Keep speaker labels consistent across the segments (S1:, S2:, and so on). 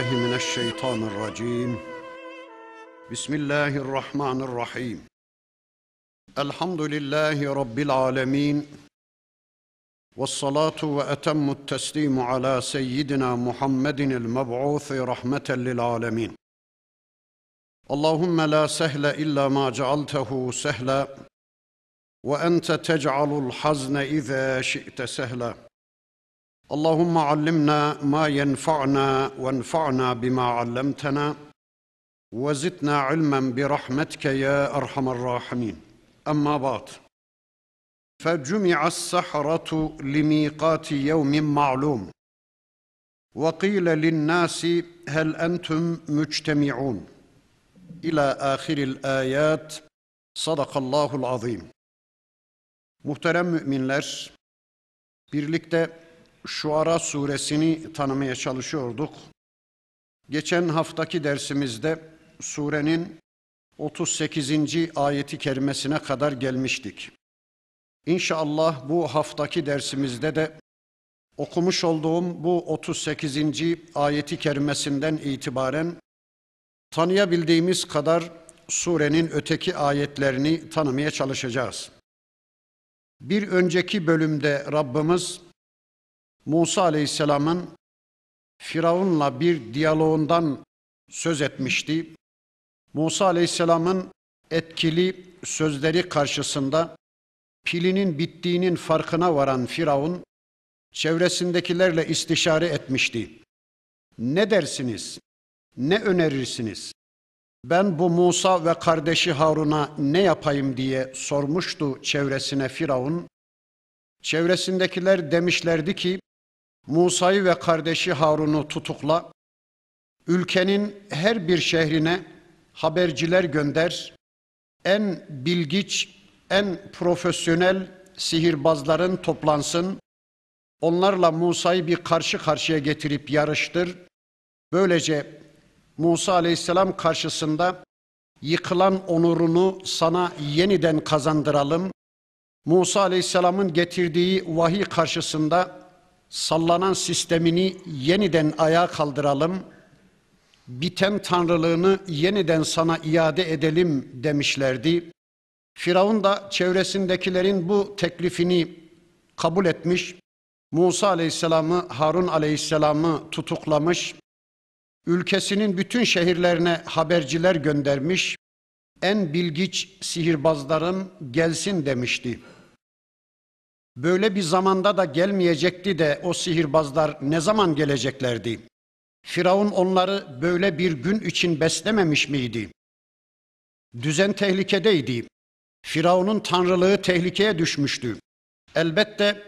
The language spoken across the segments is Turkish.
S1: بالله من الشيطان الرجيم. بسم الله الرحمن الرحيم. الحمد لله رب العالمين. والصلاة وأتم التسليم على سيدنا محمد المبعوث رحمة للعالمين. اللهم لا سهل إلا ما جعلته سهلا. وأنت تجعل الحزن إذا شئت سهلا. اللهم علمنا ما ينفعنا وانفعنا بما علمتنا وزدنا علما برحمتك يا ارحم الراحمين اما بعد فجمع السحره لميقات يوم معلوم وقيل للناس هل انتم مجتمعون الى اخر الايات صدق الله العظيم Muhterem müminler, birlikte Şuara suresini tanımaya çalışıyorduk. Geçen haftaki dersimizde surenin 38. ayeti kerimesine kadar gelmiştik. İnşallah bu haftaki dersimizde de okumuş olduğum bu 38. ayeti kerimesinden itibaren tanıyabildiğimiz kadar surenin öteki ayetlerini tanımaya çalışacağız. Bir önceki bölümde Rabbimiz Musa Aleyhisselam'ın Firavun'la bir diyaloğundan söz etmişti. Musa Aleyhisselam'ın etkili sözleri karşısında pilinin bittiğinin farkına varan Firavun çevresindekilerle istişare etmişti. Ne dersiniz? Ne önerirsiniz? Ben bu Musa ve kardeşi Harun'a ne yapayım diye sormuştu çevresine Firavun. Çevresindekiler demişlerdi ki Musa'yı ve kardeşi Harun'u tutukla, ülkenin her bir şehrine haberciler gönder, en bilgiç, en profesyonel sihirbazların toplansın, onlarla Musa'yı bir karşı karşıya getirip yarıştır. Böylece Musa aleyhisselam karşısında yıkılan onurunu sana yeniden kazandıralım. Musa aleyhisselamın getirdiği vahiy karşısında sallanan sistemini yeniden ayağa kaldıralım, biten tanrılığını yeniden sana iade edelim demişlerdi. Firavun da çevresindekilerin bu teklifini kabul etmiş, Musa aleyhisselamı, Harun aleyhisselamı tutuklamış, ülkesinin bütün şehirlerine haberciler göndermiş, en bilgiç sihirbazların gelsin demişti. Böyle bir zamanda da gelmeyecekti de o sihirbazlar ne zaman geleceklerdi? Firavun onları böyle bir gün için beslememiş miydi? Düzen tehlikedeydi. Firavun'un tanrılığı tehlikeye düşmüştü. Elbette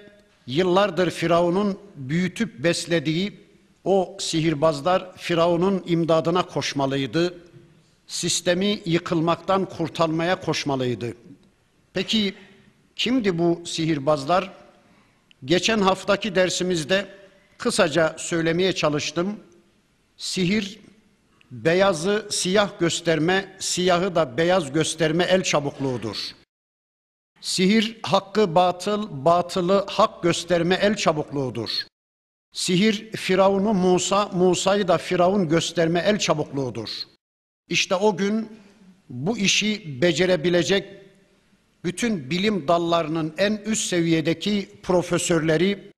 S1: yıllardır Firavun'un büyütüp beslediği o sihirbazlar Firavun'un imdadına koşmalıydı. Sistemi yıkılmaktan kurtarmaya koşmalıydı. Peki Kimdi bu sihirbazlar? Geçen haftaki dersimizde kısaca söylemeye çalıştım. Sihir beyazı siyah gösterme, siyahı da beyaz gösterme el çabukluğudur. Sihir hakkı batıl, batılı hak gösterme el çabukluğudur. Sihir Firavun'u Musa, Musa'yı da Firavun gösterme el çabukluğudur. İşte o gün bu işi becerebilecek bütün bilim dallarının en üst seviyedeki profesörleri,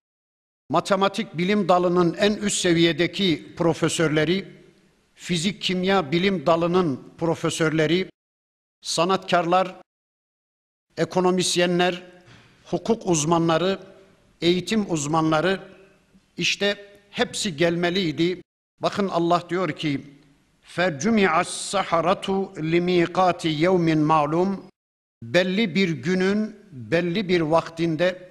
S1: matematik bilim dalının en üst seviyedeki profesörleri, fizik kimya bilim dalının profesörleri, sanatkarlar, ekonomisyenler, hukuk uzmanları, eğitim uzmanları işte hepsi gelmeliydi. Bakın Allah diyor ki: "Fercumi'as saharatu limiqati yevmin ma'lum." belli bir günün belli bir vaktinde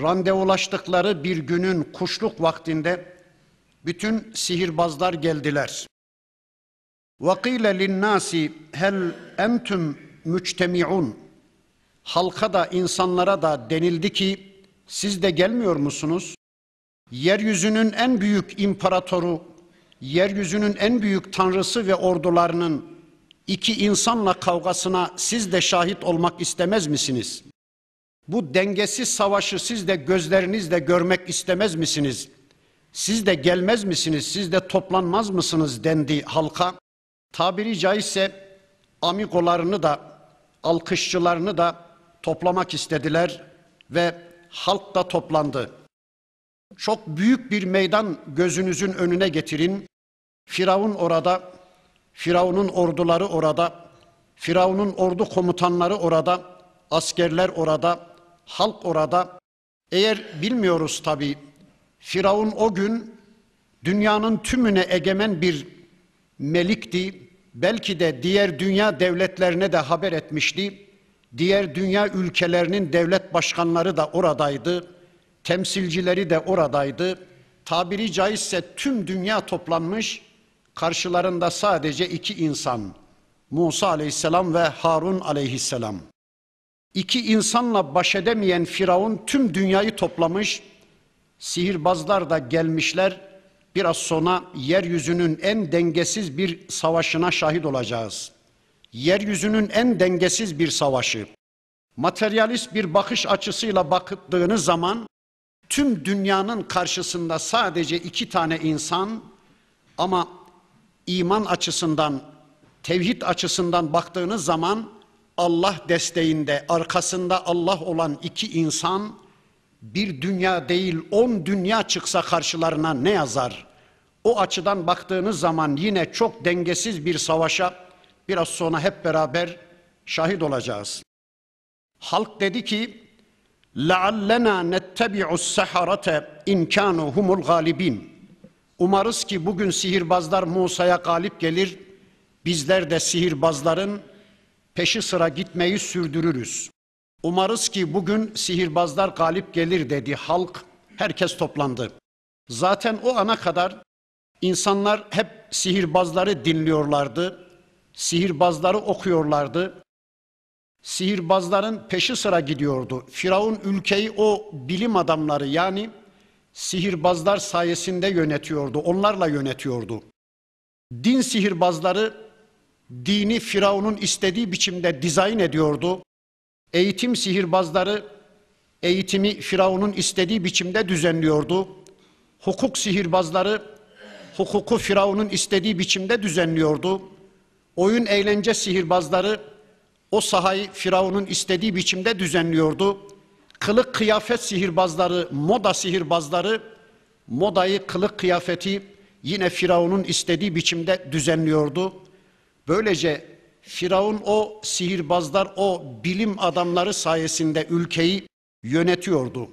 S1: randevulaştıkları bir günün kuşluk vaktinde bütün sihirbazlar geldiler. وَقِيلَ لِلنَّاسِ hel entüm müçtemi'un Halka da insanlara da denildi ki siz de gelmiyor musunuz? Yeryüzünün en büyük imparatoru, yeryüzünün en büyük tanrısı ve ordularının iki insanla kavgasına siz de şahit olmak istemez misiniz? Bu dengesiz savaşı siz de gözlerinizle görmek istemez misiniz? Siz de gelmez misiniz, siz de toplanmaz mısınız dendi halka. Tabiri caizse amigolarını da, alkışçılarını da toplamak istediler ve halk da toplandı. Çok büyük bir meydan gözünüzün önüne getirin. Firavun orada, Firavun'un orduları orada, Firavun'un ordu komutanları orada, askerler orada, halk orada. Eğer bilmiyoruz tabi, Firavun o gün dünyanın tümüne egemen bir melikti. Belki de diğer dünya devletlerine de haber etmişti. Diğer dünya ülkelerinin devlet başkanları da oradaydı. Temsilcileri de oradaydı. Tabiri caizse tüm dünya toplanmış. Karşılarında sadece iki insan. Musa aleyhisselam ve Harun aleyhisselam. İki insanla baş edemeyen Firavun tüm dünyayı toplamış. Sihirbazlar da gelmişler. Biraz sonra yeryüzünün en dengesiz bir savaşına şahit olacağız. Yeryüzünün en dengesiz bir savaşı. Materyalist bir bakış açısıyla bakıldığınız zaman tüm dünyanın karşısında sadece iki tane insan ama iman açısından, tevhid açısından baktığınız zaman Allah desteğinde, arkasında Allah olan iki insan bir dünya değil on dünya çıksa karşılarına ne yazar? O açıdan baktığınız zaman yine çok dengesiz bir savaşa biraz sonra hep beraber şahit olacağız. Halk dedi ki: "Leallena nettebi'u's seharate in kanu humul galibin." Umarız ki bugün sihirbazlar Musa'ya galip gelir, bizler de sihirbazların peşi sıra gitmeyi sürdürürüz. Umarız ki bugün sihirbazlar galip gelir dedi halk, herkes toplandı. Zaten o ana kadar insanlar hep sihirbazları dinliyorlardı, sihirbazları okuyorlardı. Sihirbazların peşi sıra gidiyordu. Firavun ülkeyi o bilim adamları yani sihirbazlar sayesinde yönetiyordu, onlarla yönetiyordu. Din sihirbazları dini Firavun'un istediği biçimde dizayn ediyordu. Eğitim sihirbazları eğitimi Firavun'un istediği biçimde düzenliyordu. Hukuk sihirbazları hukuku Firavun'un istediği biçimde düzenliyordu. Oyun eğlence sihirbazları o sahayı Firavun'un istediği biçimde düzenliyordu Kılık kıyafet sihirbazları, moda sihirbazları modayı, kılık kıyafeti yine Firavun'un istediği biçimde düzenliyordu. Böylece Firavun o sihirbazlar, o bilim adamları sayesinde ülkeyi yönetiyordu.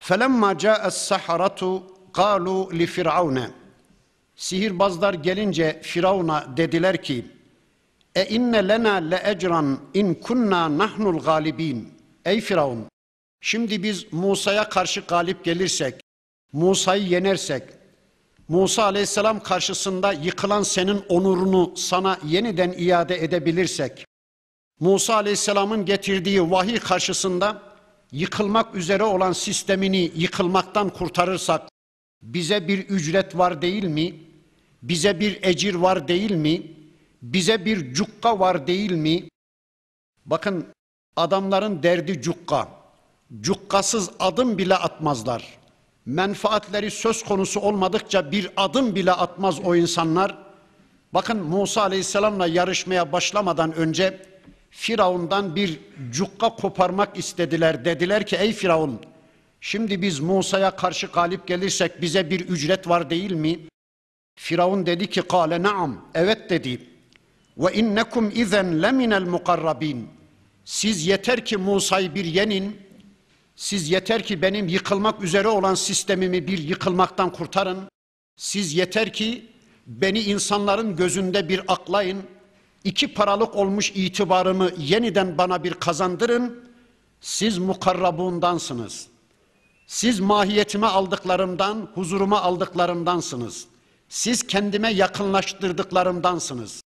S1: فَلَمَّا جَاءَ السَّحَرَةُ قَالُوا لِفِرْعَوْنَ Sihirbazlar gelince Firavun'a dediler ki, e inne lena le ecran in kunna nahnul galibin. Ey Firavun, şimdi biz Musa'ya karşı galip gelirsek, Musa'yı yenersek, Musa aleyhisselam karşısında yıkılan senin onurunu sana yeniden iade edebilirsek, Musa aleyhisselamın getirdiği vahiy karşısında yıkılmak üzere olan sistemini yıkılmaktan kurtarırsak, bize bir ücret var değil mi? Bize bir ecir var değil mi? Bize bir cukka var değil mi? Bakın adamların derdi cukka. Cukkasız adım bile atmazlar menfaatleri söz konusu olmadıkça bir adım bile atmaz o insanlar. Bakın Musa Aleyhisselam'la yarışmaya başlamadan önce Firavun'dan bir cukka koparmak istediler. Dediler ki ey Firavun şimdi biz Musa'ya karşı galip gelirsek bize bir ücret var değil mi? Firavun dedi ki kale naam evet dedi. Ve innekum izen leminel mukarrabin. Siz yeter ki Musa'yı bir yenin, siz yeter ki benim yıkılmak üzere olan sistemimi bir yıkılmaktan kurtarın. Siz yeter ki beni insanların gözünde bir aklayın. İki paralık olmuş itibarımı yeniden bana bir kazandırın. Siz mukarrabundansınız. Siz mahiyetime aldıklarımdan, huzuruma aldıklarımdansınız. Siz kendime yakınlaştırdıklarımdansınız.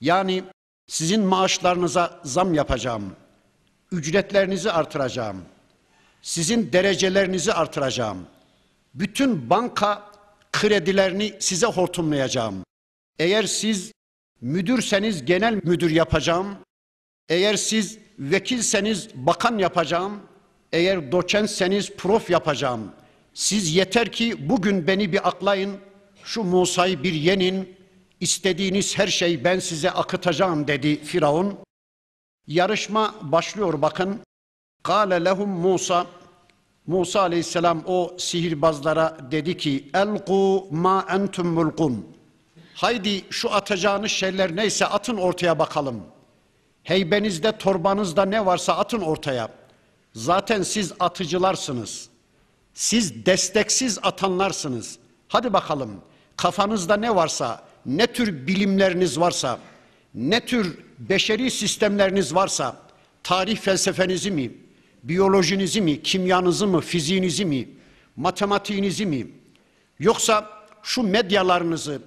S1: Yani sizin maaşlarınıza zam yapacağım. Ücretlerinizi artıracağım.'' Sizin derecelerinizi artıracağım. Bütün banka kredilerini size hortumlayacağım. Eğer siz müdürseniz genel müdür yapacağım. Eğer siz vekilseniz bakan yapacağım. Eğer doçentseniz prof yapacağım. Siz yeter ki bugün beni bir aklayın, şu Musa'yı bir yenin, istediğiniz her şeyi ben size akıtacağım dedi Firavun. Yarışma başlıyor bakın. Kale lehum Musa Musa aleyhisselam o sihirbazlara dedi ki elku ma entum mulkun. Haydi şu atacağınız şeyler neyse atın ortaya bakalım. Heybenizde torbanızda ne varsa atın ortaya. Zaten siz atıcılarsınız. Siz desteksiz atanlarsınız. Hadi bakalım kafanızda ne varsa, ne tür bilimleriniz varsa, ne tür beşeri sistemleriniz varsa, tarih felsefenizi mi, biyolojinizi mi, kimyanızı mı, fiziğinizi mi, matematiğinizi mi, yoksa şu medyalarınızı,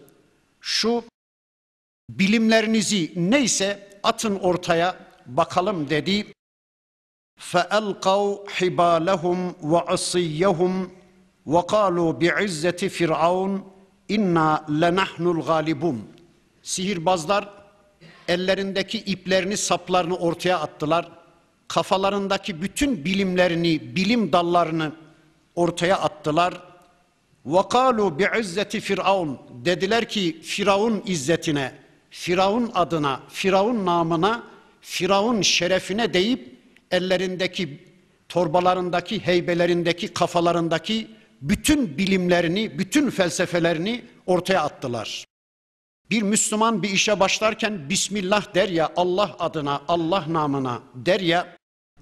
S1: şu bilimlerinizi neyse atın ortaya bakalım dedi. فَأَلْقَوْا حِبَالَهُمْ وَعَصِيَّهُمْ وَقَالُوا بِعِزَّةِ فِرْعَوْنَ inna lenahnul galibun. Sihirbazlar ellerindeki iplerini, saplarını ortaya attılar. Kafalarındaki bütün bilimlerini, bilim dallarını ortaya attılar. وَقَالُوا بِعِزَّةِ firavun Dediler ki Firavun izzetine, Firavun adına, Firavun namına, Firavun şerefine deyip ellerindeki, torbalarındaki, heybelerindeki, kafalarındaki bütün bilimlerini, bütün felsefelerini ortaya attılar. Bir Müslüman bir işe başlarken Bismillah der ya Allah adına, Allah namına der ya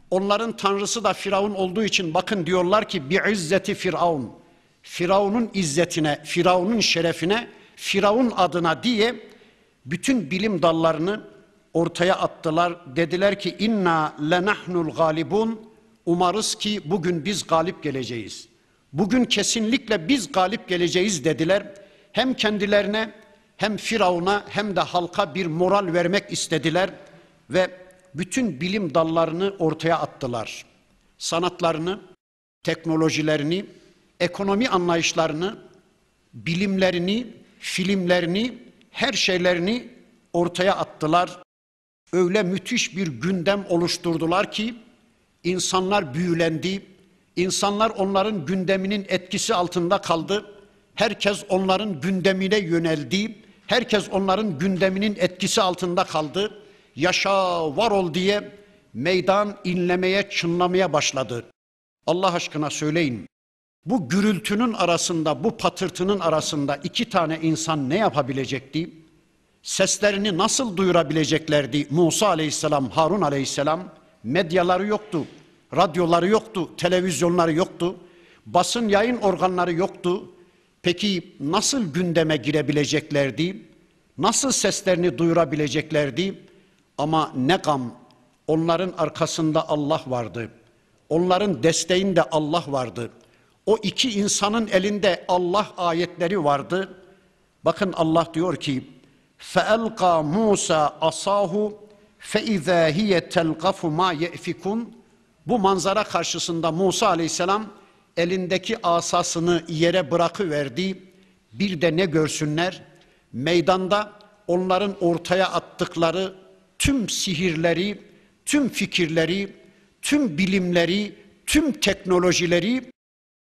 S1: onların tanrısı da Firavun olduğu için bakın diyorlar ki bi izzeti Firavun. Firavun'un izzetine, Firavun'un şerefine, Firavun adına diye bütün bilim dallarını ortaya attılar. Dediler ki inna lenahnul galibun. Umarız ki bugün biz galip geleceğiz. Bugün kesinlikle biz galip geleceğiz dediler. Hem kendilerine hem Firavun'a hem de halka bir moral vermek istediler ve bütün bilim dallarını ortaya attılar. Sanatlarını, teknolojilerini, ekonomi anlayışlarını, bilimlerini, filmlerini, her şeylerini ortaya attılar. Öyle müthiş bir gündem oluşturdular ki insanlar büyülendi, İnsanlar onların gündeminin etkisi altında kaldı. Herkes onların gündemine yöneldi. Herkes onların gündeminin etkisi altında kaldı. Yaşa, var ol diye meydan inlemeye, çınlamaya başladı. Allah aşkına söyleyin. Bu gürültünün arasında, bu patırtının arasında iki tane insan ne yapabilecekti? Seslerini nasıl duyurabileceklerdi? Musa aleyhisselam, Harun aleyhisselam medyaları yoktu. Radyoları yoktu, televizyonları yoktu, basın yayın organları yoktu. Peki nasıl gündeme girebileceklerdi? Nasıl seslerini duyurabileceklerdi? Ama ne gam onların arkasında Allah vardı. Onların desteğinde Allah vardı. O iki insanın elinde Allah ayetleri vardı. Bakın Allah diyor ki: "Feelqa Musa asahu fe izâ hiye telqafu ma ye'fikun." Bu manzara karşısında Musa aleyhisselam elindeki asasını yere bırakıverdi. Bir de ne görsünler? Meydanda onların ortaya attıkları tüm sihirleri, tüm fikirleri, tüm bilimleri, tüm teknolojileri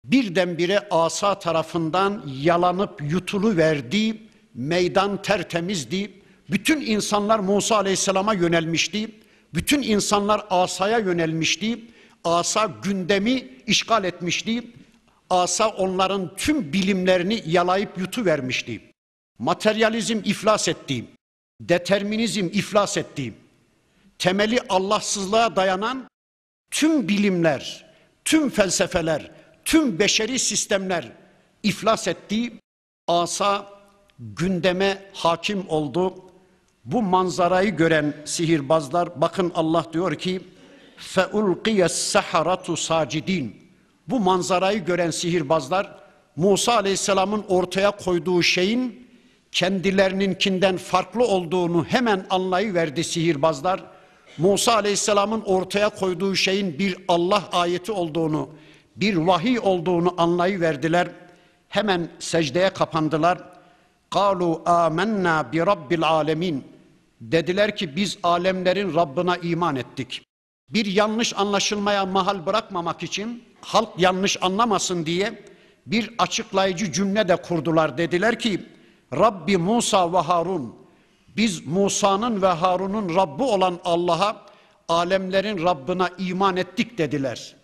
S1: birdenbire asa tarafından yalanıp yutulu verdi. Meydan tertemizdi. Bütün insanlar Musa Aleyhisselam'a yönelmişti. Bütün insanlar asaya yönelmişti. Asa gündemi işgal etmişti. Asa onların tüm bilimlerini yalayıp yutuvermişti. Materyalizm iflas etti. Determinizm iflas etti. Temeli Allahsızlığa dayanan tüm bilimler, tüm felsefeler, tüm beşeri sistemler iflas etti. Asa gündeme hakim oldu. Bu manzarayı gören sihirbazlar bakın Allah diyor ki فَاُلْقِيَ السَّحَرَةُ سَاجِد۪ينَ Bu manzarayı gören sihirbazlar Musa Aleyhisselam'ın ortaya koyduğu şeyin kendilerininkinden farklı olduğunu hemen anlayıverdi sihirbazlar. Musa Aleyhisselam'ın ortaya koyduğu şeyin bir Allah ayeti olduğunu, bir vahiy olduğunu anlayıverdiler. Hemen secdeye kapandılar. قَالُوا آمَنَّا بِرَبِّ الْعَالَمِينَ Dediler ki biz alemlerin Rabbına iman ettik. Bir yanlış anlaşılmaya mahal bırakmamak için halk yanlış anlamasın diye bir açıklayıcı cümle de kurdular. Dediler ki Rabbi Musa ve Harun biz Musa'nın ve Harun'un Rabbi olan Allah'a alemlerin Rabbına iman ettik dediler.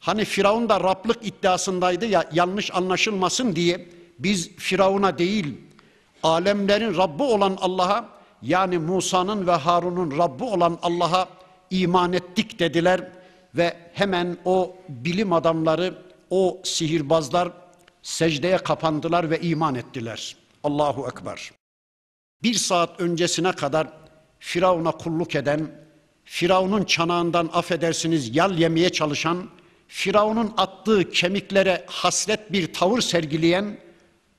S1: Hani Firavun da Rablık iddiasındaydı ya yanlış anlaşılmasın diye biz Firavun'a değil alemlerin Rabbi olan Allah'a yani Musa'nın ve Harun'un Rabbi olan Allah'a iman ettik dediler ve hemen o bilim adamları, o sihirbazlar secdeye kapandılar ve iman ettiler. Allahu Ekber. Bir saat öncesine kadar Firavun'a kulluk eden, Firavun'un çanağından affedersiniz yal yemeye çalışan, Firavun'un attığı kemiklere hasret bir tavır sergileyen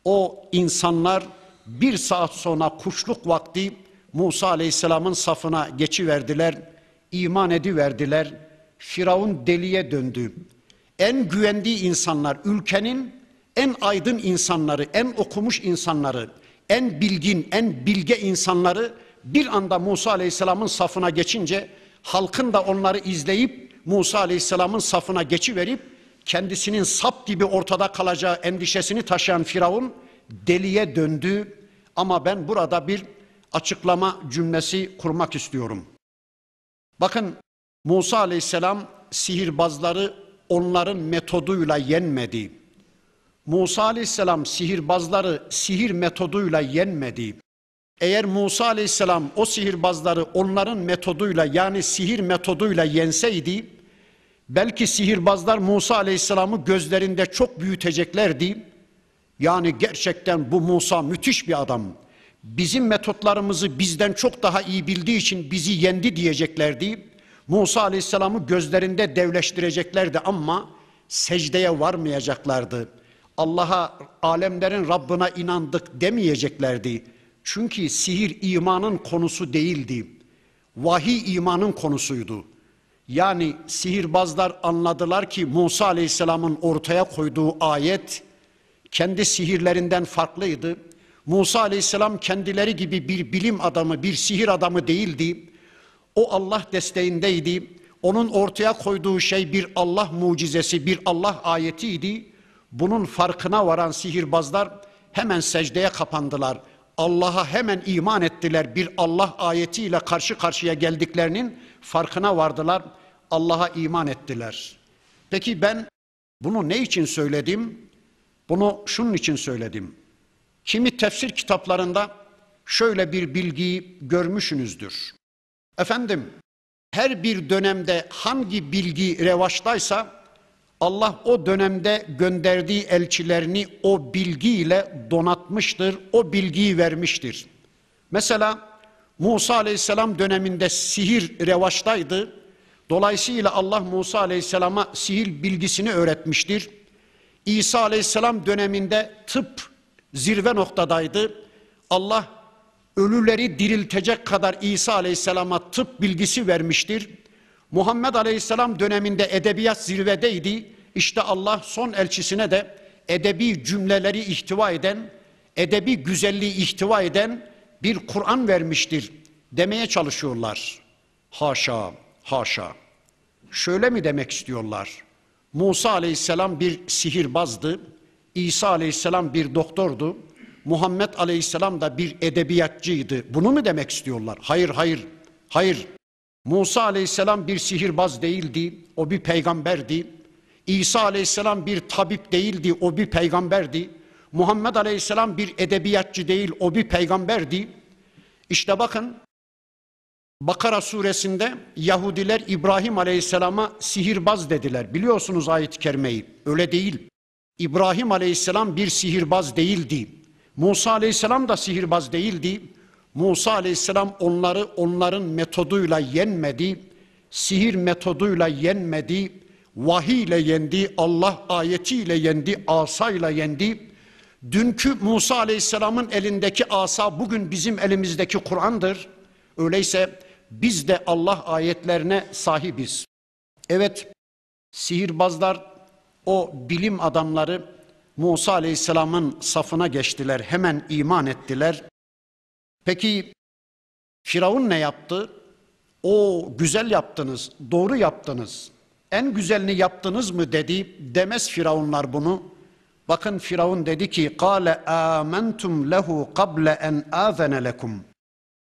S1: o insanlar bir saat sonra kuşluk vakti Musa Aleyhisselam'ın safına geçiverdiler, iman ediverdiler. Firavun deliye döndü. En güvendiği insanlar, ülkenin en aydın insanları, en okumuş insanları, en bilgin, en bilge insanları bir anda Musa Aleyhisselam'ın safına geçince halkın da onları izleyip Musa Aleyhisselam'ın safına geçiverip kendisinin sap gibi ortada kalacağı endişesini taşıyan Firavun deliye döndü. Ama ben burada bir açıklama cümlesi kurmak istiyorum. Bakın Musa Aleyhisselam sihirbazları onların metoduyla yenmedi. Musa Aleyhisselam sihirbazları sihir metoduyla yenmedi. Eğer Musa Aleyhisselam o sihirbazları onların metoduyla yani sihir metoduyla yenseydi belki sihirbazlar Musa Aleyhisselam'ı gözlerinde çok büyüteceklerdi. Yani gerçekten bu Musa müthiş bir adam. Bizim metotlarımızı bizden çok daha iyi bildiği için bizi yendi diyeceklerdi. Musa Aleyhisselam'ı gözlerinde devleştireceklerdi ama secdeye varmayacaklardı. Allah'a alemlerin Rabbına inandık demeyeceklerdi. Çünkü sihir imanın konusu değildi. Vahiy imanın konusuydu. Yani sihirbazlar anladılar ki Musa Aleyhisselam'ın ortaya koyduğu ayet kendi sihirlerinden farklıydı. Musa Aleyhisselam kendileri gibi bir bilim adamı, bir sihir adamı değildi. O Allah desteğindeydi. Onun ortaya koyduğu şey bir Allah mucizesi, bir Allah ayetiydi. Bunun farkına varan sihirbazlar hemen secdeye kapandılar. Allah'a hemen iman ettiler. Bir Allah ayetiyle karşı karşıya geldiklerinin farkına vardılar. Allah'a iman ettiler. Peki ben bunu ne için söyledim? Bunu şunun için söyledim. Kimi tefsir kitaplarında şöyle bir bilgiyi görmüşsünüzdür. Efendim her bir dönemde hangi bilgi revaçtaysa Allah o dönemde gönderdiği elçilerini o bilgiyle donatmıştır, o bilgiyi vermiştir. Mesela Musa Aleyhisselam döneminde sihir revaçtaydı. Dolayısıyla Allah Musa Aleyhisselam'a sihir bilgisini öğretmiştir. İsa Aleyhisselam döneminde tıp zirve noktadaydı. Allah ölüleri diriltecek kadar İsa Aleyhisselam'a tıp bilgisi vermiştir. Muhammed Aleyhisselam döneminde edebiyat zirvedeydi. İşte Allah son elçisine de edebi cümleleri ihtiva eden, edebi güzelliği ihtiva eden bir Kur'an vermiştir demeye çalışıyorlar. Haşa, haşa. Şöyle mi demek istiyorlar? Musa Aleyhisselam bir sihirbazdı. İsa Aleyhisselam bir doktordu. Muhammed Aleyhisselam da bir edebiyatçıydı. Bunu mu demek istiyorlar? Hayır, hayır, hayır. Musa Aleyhisselam bir sihirbaz değildi. O bir peygamberdi. İsa Aleyhisselam bir tabip değildi. O bir peygamberdi. Muhammed Aleyhisselam bir edebiyatçı değil. O bir peygamberdi. İşte bakın Bakara suresinde Yahudiler İbrahim Aleyhisselam'a sihirbaz dediler. Biliyorsunuz ayet-i kerimeyi. Öyle değil. İbrahim Aleyhisselam bir sihirbaz değildi. Musa Aleyhisselam da sihirbaz değildi. Musa Aleyhisselam onları onların metoduyla yenmedi. Sihir metoduyla yenmedi. Vahiy ile yendi, Allah ayetiyle yendi, asayla yendi. Dünkü Musa Aleyhisselam'ın elindeki asa bugün bizim elimizdeki Kur'an'dır. Öyleyse biz de Allah ayetlerine sahibiz. Evet, sihirbazlar o bilim adamları Musa Aleyhisselam'ın safına geçtiler, hemen iman ettiler. Peki Firavun ne yaptı? O güzel yaptınız, doğru yaptınız. En güzelini yaptınız mı dedi. Demez Firavunlar bunu. Bakın Firavun dedi ki: "Kale amentum lehu qabla en azana lekum."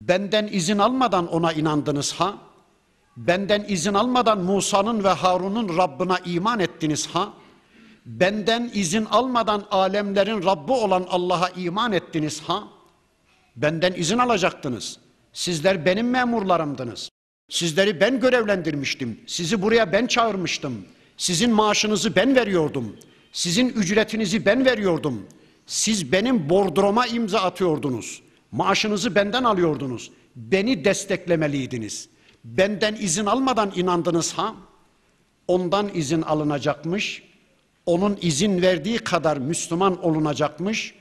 S1: Benden izin almadan ona inandınız ha? Benden izin almadan Musa'nın ve Harun'un Rabbına iman ettiniz ha? Benden izin almadan alemlerin Rabbi olan Allah'a iman ettiniz ha? Benden izin alacaktınız. Sizler benim memurlarımdınız. Sizleri ben görevlendirmiştim. Sizi buraya ben çağırmıştım. Sizin maaşınızı ben veriyordum. Sizin ücretinizi ben veriyordum. Siz benim bordroma imza atıyordunuz. Maaşınızı benden alıyordunuz. Beni desteklemeliydiniz. Benden izin almadan inandınız ha? Ondan izin alınacakmış. Onun izin verdiği kadar Müslüman olunacakmış.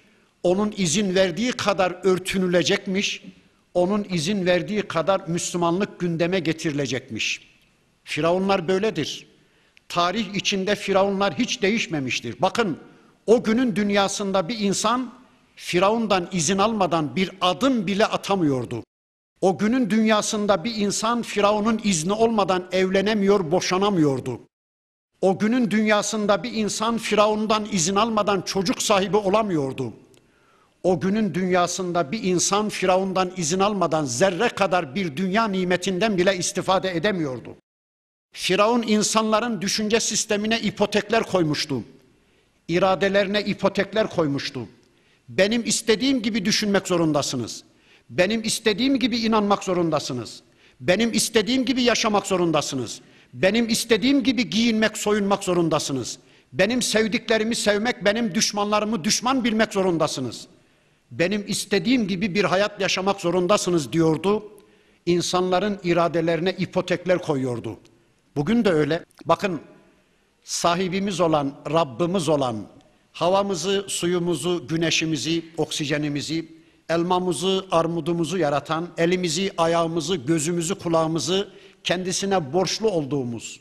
S1: Onun izin verdiği kadar örtünülecekmiş. Onun izin verdiği kadar Müslümanlık gündeme getirilecekmiş. Firavunlar böyledir. Tarih içinde firavunlar hiç değişmemiştir. Bakın o günün dünyasında bir insan Firavundan izin almadan bir adım bile atamıyordu. O günün dünyasında bir insan Firavun'un izni olmadan evlenemiyor, boşanamıyordu. O günün dünyasında bir insan Firavun'dan izin almadan çocuk sahibi olamıyordu. O günün dünyasında bir insan Firavun'dan izin almadan zerre kadar bir dünya nimetinden bile istifade edemiyordu. Firavun insanların düşünce sistemine ipotekler koymuştu. İradelerine ipotekler koymuştu. Benim istediğim gibi düşünmek zorundasınız. Benim istediğim gibi inanmak zorundasınız. Benim istediğim gibi yaşamak zorundasınız. Benim istediğim gibi giyinmek, soyunmak zorundasınız. Benim sevdiklerimi sevmek, benim düşmanlarımı düşman bilmek zorundasınız. Benim istediğim gibi bir hayat yaşamak zorundasınız diyordu. İnsanların iradelerine ipotekler koyuyordu. Bugün de öyle. Bakın sahibimiz olan, Rabbimiz olan, havamızı, suyumuzu, güneşimizi, oksijenimizi, elmamızı, armudumuzu yaratan, elimizi, ayağımızı, gözümüzü, kulağımızı kendisine borçlu olduğumuz,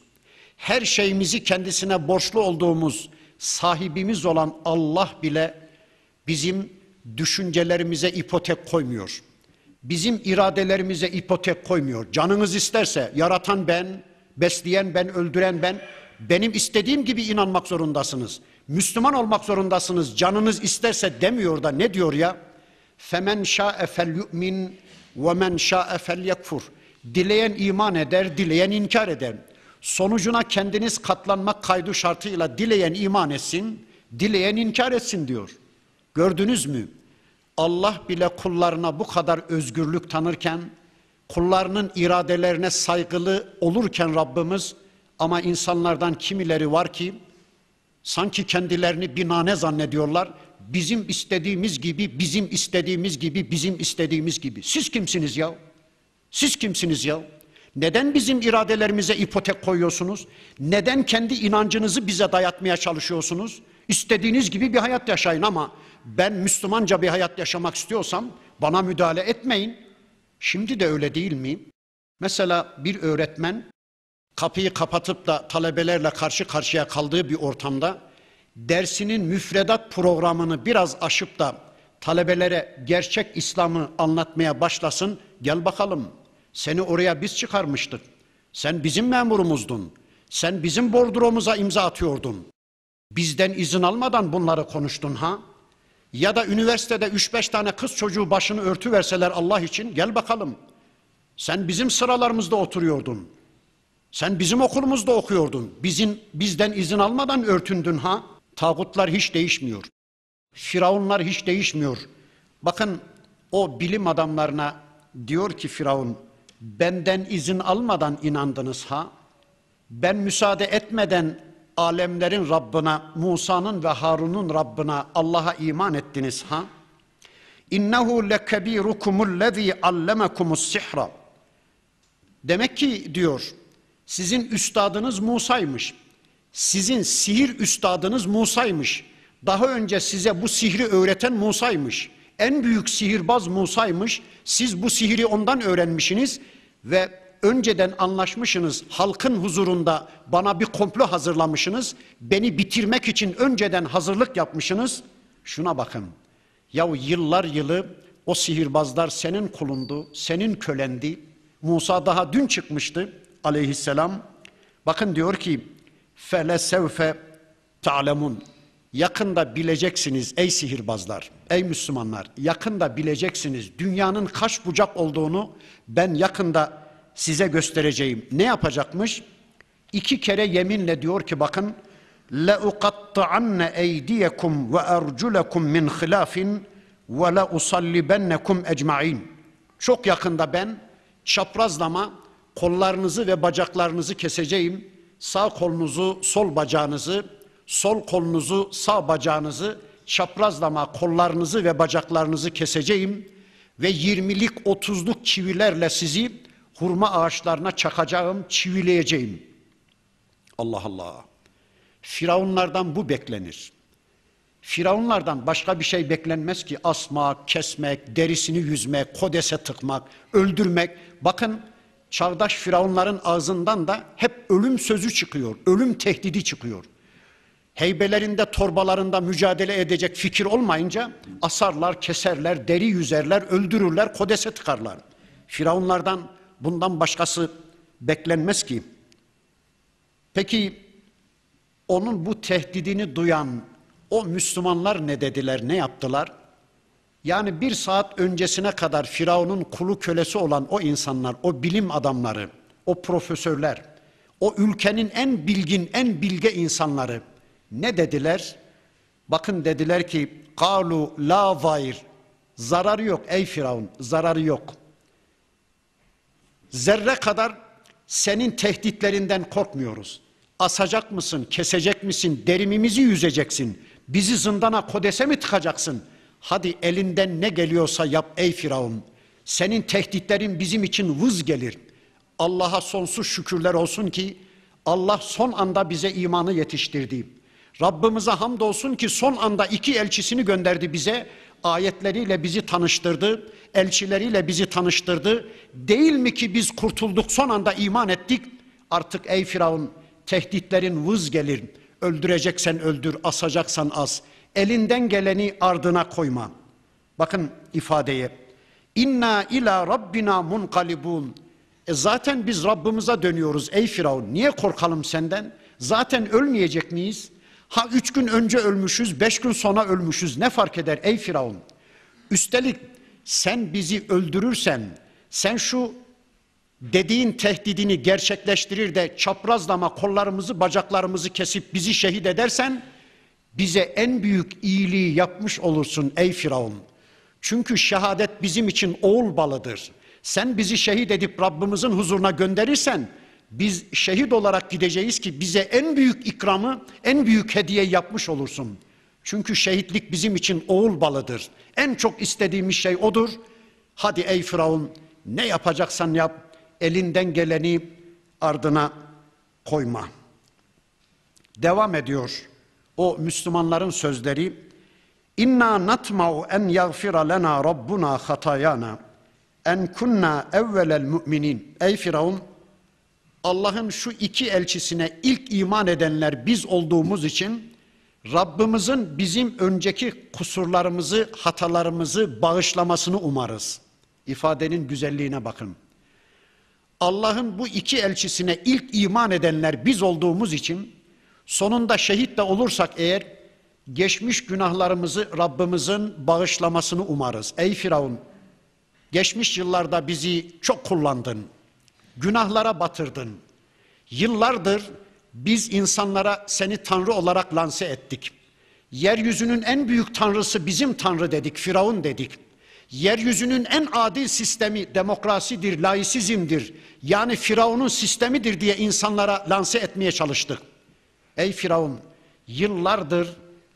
S1: her şeyimizi kendisine borçlu olduğumuz sahibimiz olan Allah bile bizim düşüncelerimize ipotek koymuyor. Bizim iradelerimize ipotek koymuyor. Canınız isterse yaratan ben, besleyen ben, öldüren ben, benim istediğim gibi inanmak zorundasınız. Müslüman olmak zorundasınız. Canınız isterse demiyor da ne diyor ya? Femen şa'e fel yu'min ve men şa'e fel yekfur. Dileyen iman eder, dileyen inkar eder. Sonucuna kendiniz katlanmak kaydı şartıyla dileyen iman etsin, dileyen inkar etsin diyor. Gördünüz mü? Allah bile kullarına bu kadar özgürlük tanırken, kullarının iradelerine saygılı olurken Rabbimiz ama insanlardan kimileri var ki sanki kendilerini binane zannediyorlar. Bizim istediğimiz gibi, bizim istediğimiz gibi, bizim istediğimiz gibi. Siz kimsiniz ya? Siz kimsiniz ya? Neden bizim iradelerimize ipotek koyuyorsunuz? Neden kendi inancınızı bize dayatmaya çalışıyorsunuz? İstediğiniz gibi bir hayat yaşayın ama ben Müslümanca bir hayat yaşamak istiyorsam bana müdahale etmeyin. Şimdi de öyle değil mi? Mesela bir öğretmen kapıyı kapatıp da talebelerle karşı karşıya kaldığı bir ortamda dersinin müfredat programını biraz aşıp da talebelere gerçek İslam'ı anlatmaya başlasın. Gel bakalım. Seni oraya biz çıkarmıştık. Sen bizim memurumuzdun. Sen bizim bordromuza imza atıyordun. Bizden izin almadan bunları konuştun ha? Ya da üniversitede üç beş tane kız çocuğu başını örtü verseler Allah için gel bakalım. Sen bizim sıralarımızda oturuyordun. Sen bizim okulumuzda okuyordun. Bizim bizden izin almadan örtündün ha? Tağutlar hiç değişmiyor. Firavunlar hiç değişmiyor. Bakın o bilim adamlarına diyor ki Firavun benden izin almadan inandınız ha? Ben müsaade etmeden alemlerin Rabbına, Musa'nın ve Harun'un Rabbına Allah'a iman ettiniz ha? İnnehu lekebirukumul-lezî allemakumus sihra. Demek ki diyor, sizin üstadınız Musa'ymış. Sizin sihir üstadınız Musa'ymış. Daha önce size bu sihri öğreten Musa'ymış. En büyük sihirbaz Musa'ymış. Siz bu sihri ondan öğrenmişsiniz ve önceden anlaşmışsınız. Halkın huzurunda bana bir komplo hazırlamışsınız. Beni bitirmek için önceden hazırlık yapmışsınız. Şuna bakın. Yahu yıllar yılı o sihirbazlar senin kulundu, senin kölendi. Musa daha dün çıkmıştı aleyhisselam. Bakın diyor ki sevfe ta'lemun Yakında bileceksiniz ey sihirbazlar, ey Müslümanlar, yakında bileceksiniz dünyanın kaç bucak olduğunu ben yakında size göstereceğim. Ne yapacakmış? İki kere yeminle diyor ki bakın لَاُقَطَّعَنَّ اَيْدِيَكُمْ وَاَرْجُلَكُمْ مِنْ خِلَافٍ وَلَاُصَلِّبَنَّكُمْ اَجْمَعِينَ Çok yakında ben çaprazlama kollarınızı ve bacaklarınızı keseceğim. Sağ kolunuzu, sol bacağınızı, sol kolunuzu, sağ bacağınızı, çaprazlama kollarınızı ve bacaklarınızı keseceğim ve yirmilik, otuzluk çivilerle sizi hurma ağaçlarına çakacağım, çivileyeceğim. Allah Allah. Firavunlardan bu beklenir. Firavunlardan başka bir şey beklenmez ki asmak, kesmek, derisini yüzmek, kodese tıkmak, öldürmek. Bakın çağdaş firavunların ağzından da hep ölüm sözü çıkıyor, ölüm tehdidi çıkıyor. Heybelerinde, torbalarında mücadele edecek fikir olmayınca asarlar, keserler, deri yüzerler, öldürürler, kodese tıkarlar. Firavunlardan bundan başkası beklenmez ki. Peki onun bu tehdidini duyan o Müslümanlar ne dediler, ne yaptılar? Yani bir saat öncesine kadar Firavun'un kulu kölesi olan o insanlar, o bilim adamları, o profesörler, o ülkenin en bilgin, en bilge insanları ne dediler? Bakın dediler ki, kalu la zahir, zararı yok ey Firavun, zararı yok. Zerre kadar senin tehditlerinden korkmuyoruz. Asacak mısın, kesecek misin, derimimizi yüzeceksin, bizi zindana kodese mi tıkacaksın? Hadi elinden ne geliyorsa yap ey Firavun. Senin tehditlerin bizim için vız gelir. Allah'a sonsuz şükürler olsun ki Allah son anda bize imanı yetiştirdi. Rabbimize hamdolsun ki son anda iki elçisini gönderdi bize. Ayetleriyle bizi tanıştırdı, elçileriyle bizi tanıştırdı. Değil mi ki biz kurtulduk son anda iman ettik? Artık ey Firavun tehditlerin vız gelir. Öldüreceksen öldür, asacaksan as. Elinden geleni ardına koyma. Bakın ifadeye. İnna ila rabbina munkalibun. E zaten biz Rabbimize dönüyoruz ey Firavun. Niye korkalım senden? Zaten ölmeyecek miyiz? Ha üç gün önce ölmüşüz, beş gün sonra ölmüşüz. Ne fark eder ey Firavun? Üstelik sen bizi öldürürsen, sen şu dediğin tehdidini gerçekleştirir de çaprazlama kollarımızı bacaklarımızı kesip bizi şehit edersen bize en büyük iyiliği yapmış olursun ey Firavun. Çünkü şehadet bizim için oğul balıdır. Sen bizi şehit edip Rabbimizin huzuruna gönderirsen biz şehit olarak gideceğiz ki bize en büyük ikramı, en büyük hediye yapmış olursun. Çünkü şehitlik bizim için oğul balıdır. En çok istediğimiz şey odur. Hadi ey Firavun ne yapacaksan yap, elinden geleni ardına koyma. Devam ediyor o Müslümanların sözleri. İnna natma'u en yaghfira lena rabbuna hatayana en kunna evvelel müminin. Ey Firavun Allah'ın şu iki elçisine ilk iman edenler biz olduğumuz için Rabbimizin bizim önceki kusurlarımızı, hatalarımızı bağışlamasını umarız. İfadenin güzelliğine bakın. Allah'ın bu iki elçisine ilk iman edenler biz olduğumuz için sonunda şehit de olursak eğer geçmiş günahlarımızı Rabbimizin bağışlamasını umarız. Ey Firavun geçmiş yıllarda bizi çok kullandın. Günahlara batırdın. Yıllardır biz insanlara seni tanrı olarak lanse ettik. Yeryüzünün en büyük tanrısı bizim tanrı dedik, Firavun dedik. Yeryüzünün en adil sistemi demokrasidir, laisizmdir. Yani Firavun'un sistemidir diye insanlara lanse etmeye çalıştık. Ey Firavun, yıllardır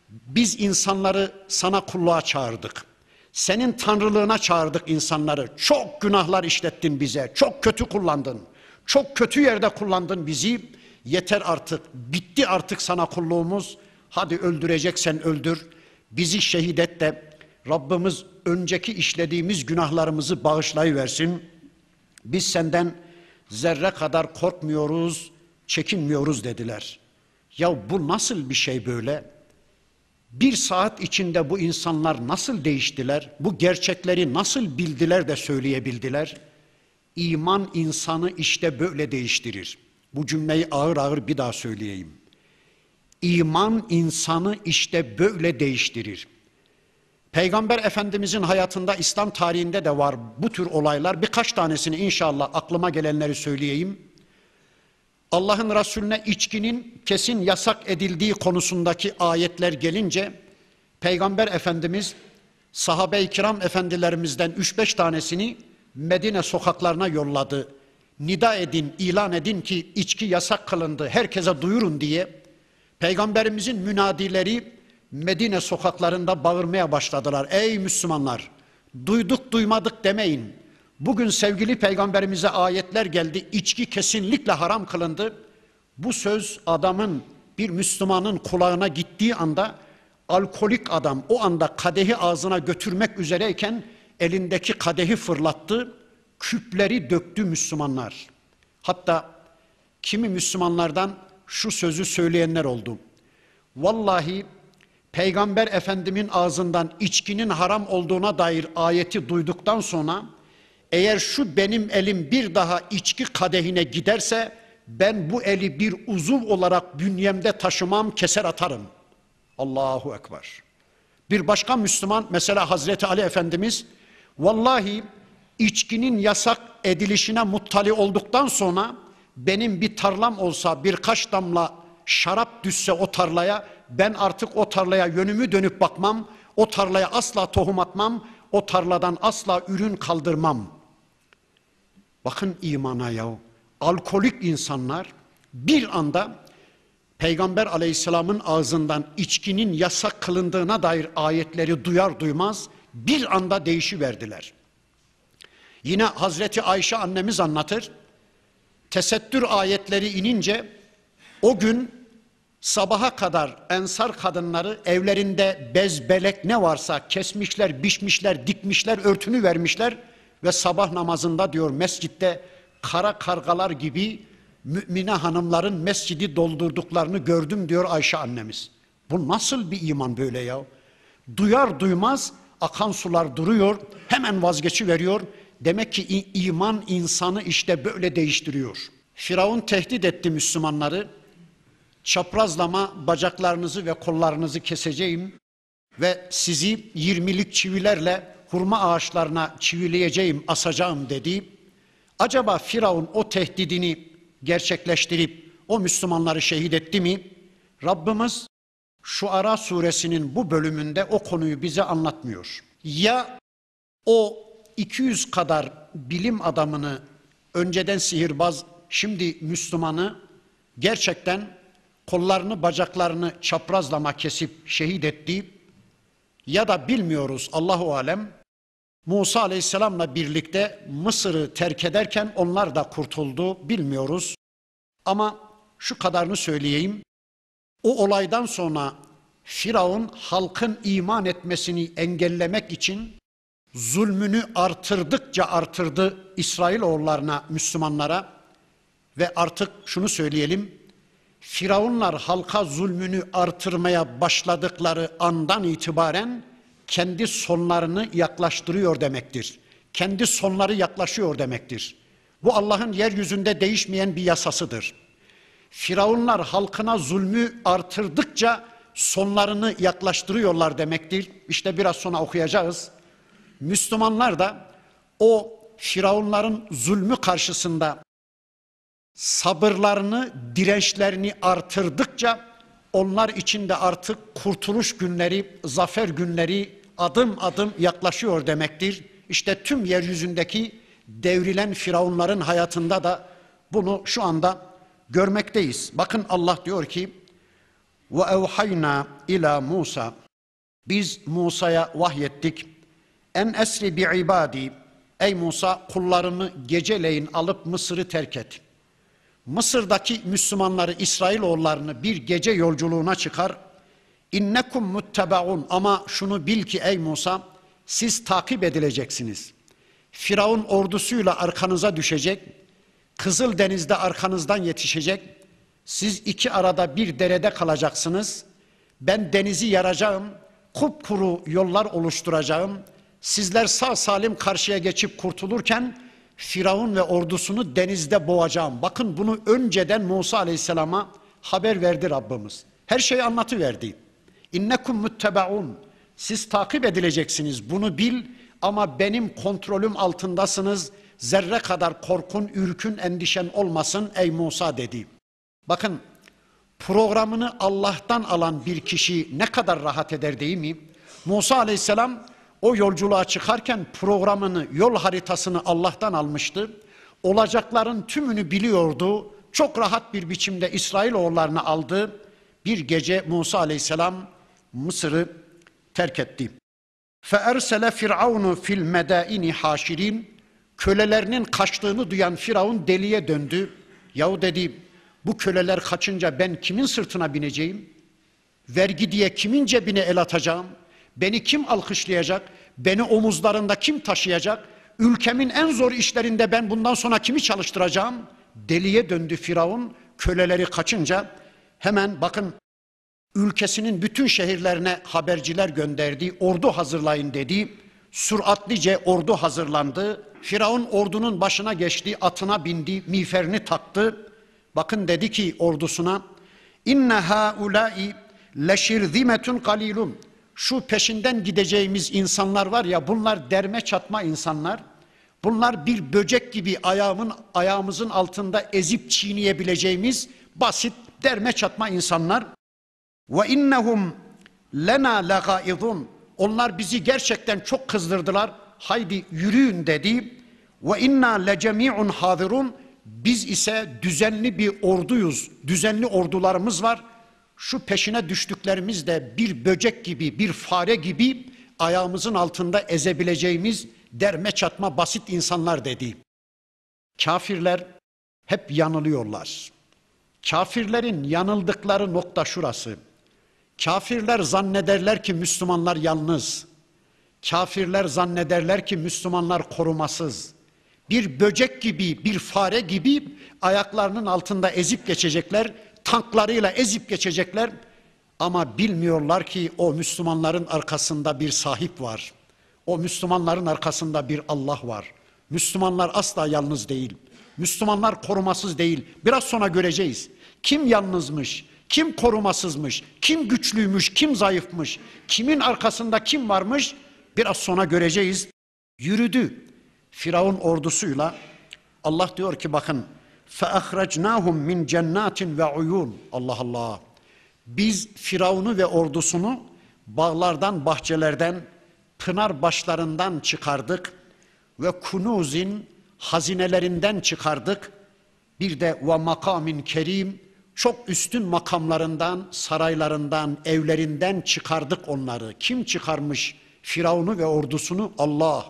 S1: biz insanları sana kulluğa çağırdık. Senin tanrılığına çağırdık insanları. Çok günahlar işlettin bize. Çok kötü kullandın. Çok kötü yerde kullandın bizi. Yeter artık. Bitti artık sana kulluğumuz. Hadi öldüreceksen öldür. Bizi şehit et de Rabbimiz önceki işlediğimiz günahlarımızı bağışlayıversin. Biz senden zerre kadar korkmuyoruz, çekinmiyoruz dediler. Ya bu nasıl bir şey böyle? Bir saat içinde bu insanlar nasıl değiştiler? Bu gerçekleri nasıl bildiler de söyleyebildiler? İman insanı işte böyle değiştirir. Bu cümleyi ağır ağır bir daha söyleyeyim. İman insanı işte böyle değiştirir. Peygamber Efendimizin hayatında İslam tarihinde de var bu tür olaylar. Birkaç tanesini inşallah aklıma gelenleri söyleyeyim. Allah'ın Resulüne içkinin kesin yasak edildiği konusundaki ayetler gelince Peygamber Efendimiz sahabe-i kiram efendilerimizden 3-5 tanesini Medine sokaklarına yolladı. Nida edin, ilan edin ki içki yasak kılındı, herkese duyurun diye. Peygamberimizin münadileri Medine sokaklarında bağırmaya başladılar. Ey Müslümanlar, duyduk duymadık demeyin. Bugün sevgili peygamberimize ayetler geldi. İçki kesinlikle haram kılındı. Bu söz adamın bir Müslümanın kulağına gittiği anda alkolik adam o anda kadehi ağzına götürmek üzereyken elindeki kadehi fırlattı. Küpleri döktü Müslümanlar. Hatta kimi Müslümanlardan şu sözü söyleyenler oldu. Vallahi Peygamber Efendimin ağzından içkinin haram olduğuna dair ayeti duyduktan sonra eğer şu benim elim bir daha içki kadehine giderse ben bu eli bir uzuv olarak bünyemde taşımam, keser atarım. Allahu Ekber. Bir başka Müslüman mesela Hazreti Ali Efendimiz vallahi içkinin yasak edilişine muttali olduktan sonra benim bir tarlam olsa birkaç damla şarap düşse o tarlaya ben artık o tarlaya yönümü dönüp bakmam, o tarlaya asla tohum atmam, o tarladan asla ürün kaldırmam. Bakın imana ya. Alkolik insanlar bir anda Peygamber aleyhisselamın ağzından içkinin yasak kılındığına dair ayetleri duyar duymaz bir anda değişiverdiler. Yine Hazreti Ayşe annemiz anlatır. Tesettür ayetleri inince o gün sabaha kadar ensar kadınları evlerinde bez belek ne varsa kesmişler, biçmişler, dikmişler, örtünü vermişler ve sabah namazında diyor mescitte kara kargalar gibi mümine hanımların mescidi doldurduklarını gördüm diyor Ayşe annemiz. Bu nasıl bir iman böyle ya? Duyar duymaz akan sular duruyor, hemen vazgeçi veriyor. Demek ki iman insanı işte böyle değiştiriyor. Firavun tehdit etti Müslümanları. Çaprazlama bacaklarınızı ve kollarınızı keseceğim ve sizi yirmilik çivilerle hurma ağaçlarına çivileyeceğim, asacağım dedi. Acaba Firavun o tehdidini gerçekleştirip o Müslümanları şehit etti mi? Rabbimiz şu Ara suresinin bu bölümünde o konuyu bize anlatmıyor. Ya o 200 kadar bilim adamını önceden sihirbaz, şimdi Müslümanı gerçekten kollarını bacaklarını çaprazlama kesip şehit etti ya da bilmiyoruz Allahu alem Musa Aleyhisselam'la birlikte Mısır'ı terk ederken onlar da kurtuldu bilmiyoruz. Ama şu kadarını söyleyeyim. O olaydan sonra Firavun halkın iman etmesini engellemek için zulmünü artırdıkça artırdı İsrailoğullarına, Müslümanlara ve artık şunu söyleyelim. Firavunlar halka zulmünü artırmaya başladıkları andan itibaren kendi sonlarını yaklaştırıyor demektir. Kendi sonları yaklaşıyor demektir. Bu Allah'ın yeryüzünde değişmeyen bir yasasıdır. Firavunlar halkına zulmü artırdıkça sonlarını yaklaştırıyorlar demektir. İşte biraz sonra okuyacağız. Müslümanlar da o Firavunların zulmü karşısında sabırlarını, dirençlerini artırdıkça onlar için de artık kurtuluş günleri, zafer günleri adım adım yaklaşıyor demektir. İşte tüm yeryüzündeki devrilen firavunların hayatında da bunu şu anda görmekteyiz. Bakın Allah diyor ki ve evhayna ila Musa biz Musa'ya vahyettik en esri bi ibadi ey Musa kullarımı geceleyin alıp Mısır'ı terk et. Mısır'daki Müslümanları İsrailoğullarını bir gece yolculuğuna çıkar İnnekum muttebaun ama şunu bil ki ey Musa siz takip edileceksiniz. Firavun ordusuyla arkanıza düşecek. Kızıl denizde arkanızdan yetişecek. Siz iki arada bir derede kalacaksınız. Ben denizi yaracağım. Kupkuru yollar oluşturacağım. Sizler sağ salim karşıya geçip kurtulurken Firavun ve ordusunu denizde boğacağım. Bakın bunu önceden Musa Aleyhisselam'a haber verdi Rabbimiz. Her şeyi anlatıverdi. İnnekum muttebaun. Siz takip edileceksiniz. Bunu bil ama benim kontrolüm altındasınız. Zerre kadar korkun, ürkün, endişen olmasın ey Musa dedi. Bakın programını Allah'tan alan bir kişi ne kadar rahat eder değil mi? Musa aleyhisselam o yolculuğa çıkarken programını, yol haritasını Allah'tan almıştı. Olacakların tümünü biliyordu. Çok rahat bir biçimde İsrailoğullarını aldı. Bir gece Musa aleyhisselam Mısır'ı terk etti. فَاَرْسَلَ فِرْعَوْنُ fil الْمَدَائِنِ haşirin Kölelerinin kaçtığını duyan Firavun deliye döndü. Yahu dedi bu köleler kaçınca ben kimin sırtına bineceğim? Vergi diye kimin cebine el atacağım? Beni kim alkışlayacak? Beni omuzlarında kim taşıyacak? Ülkemin en zor işlerinde ben bundan sonra kimi çalıştıracağım? Deliye döndü Firavun. Köleleri kaçınca hemen bakın ülkesinin bütün şehirlerine haberciler gönderdi. Ordu hazırlayın dedi. Süratlice ordu hazırlandı. Firavun ordunun başına geçti, atına bindi, miğferini taktı. Bakın dedi ki ordusuna inne haulai leşirzimetun kalilun şu peşinden gideceğimiz insanlar var ya bunlar derme çatma insanlar. Bunlar bir böcek gibi ayağımın ayağımızın altında ezip çiğneyebileceğimiz basit derme çatma insanlar. Ve innehum lena lagaidun. Onlar bizi gerçekten çok kızdırdılar. Haydi yürüyün dedi. Ve inna lecemi'un hadirun. Biz ise düzenli bir orduyuz. Düzenli ordularımız var. Şu peşine düştüklerimiz de bir böcek gibi, bir fare gibi ayağımızın altında ezebileceğimiz derme çatma basit insanlar dedi. Kafirler hep yanılıyorlar. Kafirlerin yanıldıkları nokta şurası. Kafirler zannederler ki Müslümanlar yalnız. Kafirler zannederler ki Müslümanlar korumasız. Bir böcek gibi, bir fare gibi ayaklarının altında ezip geçecekler, tanklarıyla ezip geçecekler. Ama bilmiyorlar ki o Müslümanların arkasında bir sahip var. O Müslümanların arkasında bir Allah var. Müslümanlar asla yalnız değil. Müslümanlar korumasız değil. Biraz sonra göreceğiz. Kim yalnızmış, kim korumasızmış, kim güçlüymüş, kim zayıfmış, kimin arkasında kim varmış biraz sonra göreceğiz. Yürüdü. Firavun ordusuyla Allah diyor ki bakın فَاَخْرَجْنَاهُمْ min cennatin ve uyun. Allah Allah. Biz Firavun'u ve ordusunu bağlardan, bahçelerden, pınar başlarından çıkardık ve kunuzin hazinelerinden çıkardık. Bir de ve makamin kerim çok üstün makamlarından, saraylarından, evlerinden çıkardık onları. Kim çıkarmış Firavun'u ve ordusunu? Allah.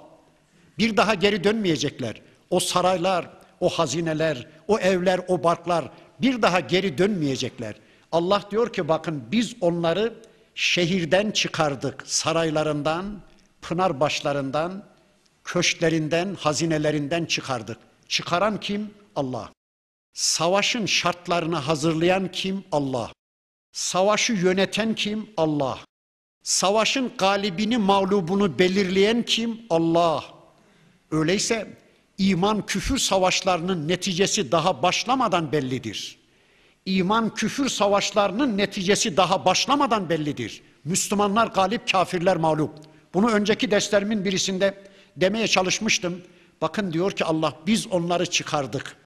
S1: Bir daha geri dönmeyecekler. O saraylar, o hazineler, o evler, o barklar bir daha geri dönmeyecekler. Allah diyor ki bakın biz onları şehirden çıkardık, saraylarından, pınar başlarından, köşklerinden, hazinelerinden çıkardık. Çıkaran kim? Allah. Savaşın şartlarını hazırlayan kim? Allah. Savaşı yöneten kim? Allah. Savaşın galibini, mağlubunu belirleyen kim? Allah. Öyleyse iman küfür savaşlarının neticesi daha başlamadan bellidir. İman küfür savaşlarının neticesi daha başlamadan bellidir. Müslümanlar galip, kafirler mağlup. Bunu önceki derslerimin birisinde demeye çalışmıştım. Bakın diyor ki Allah biz onları çıkardık.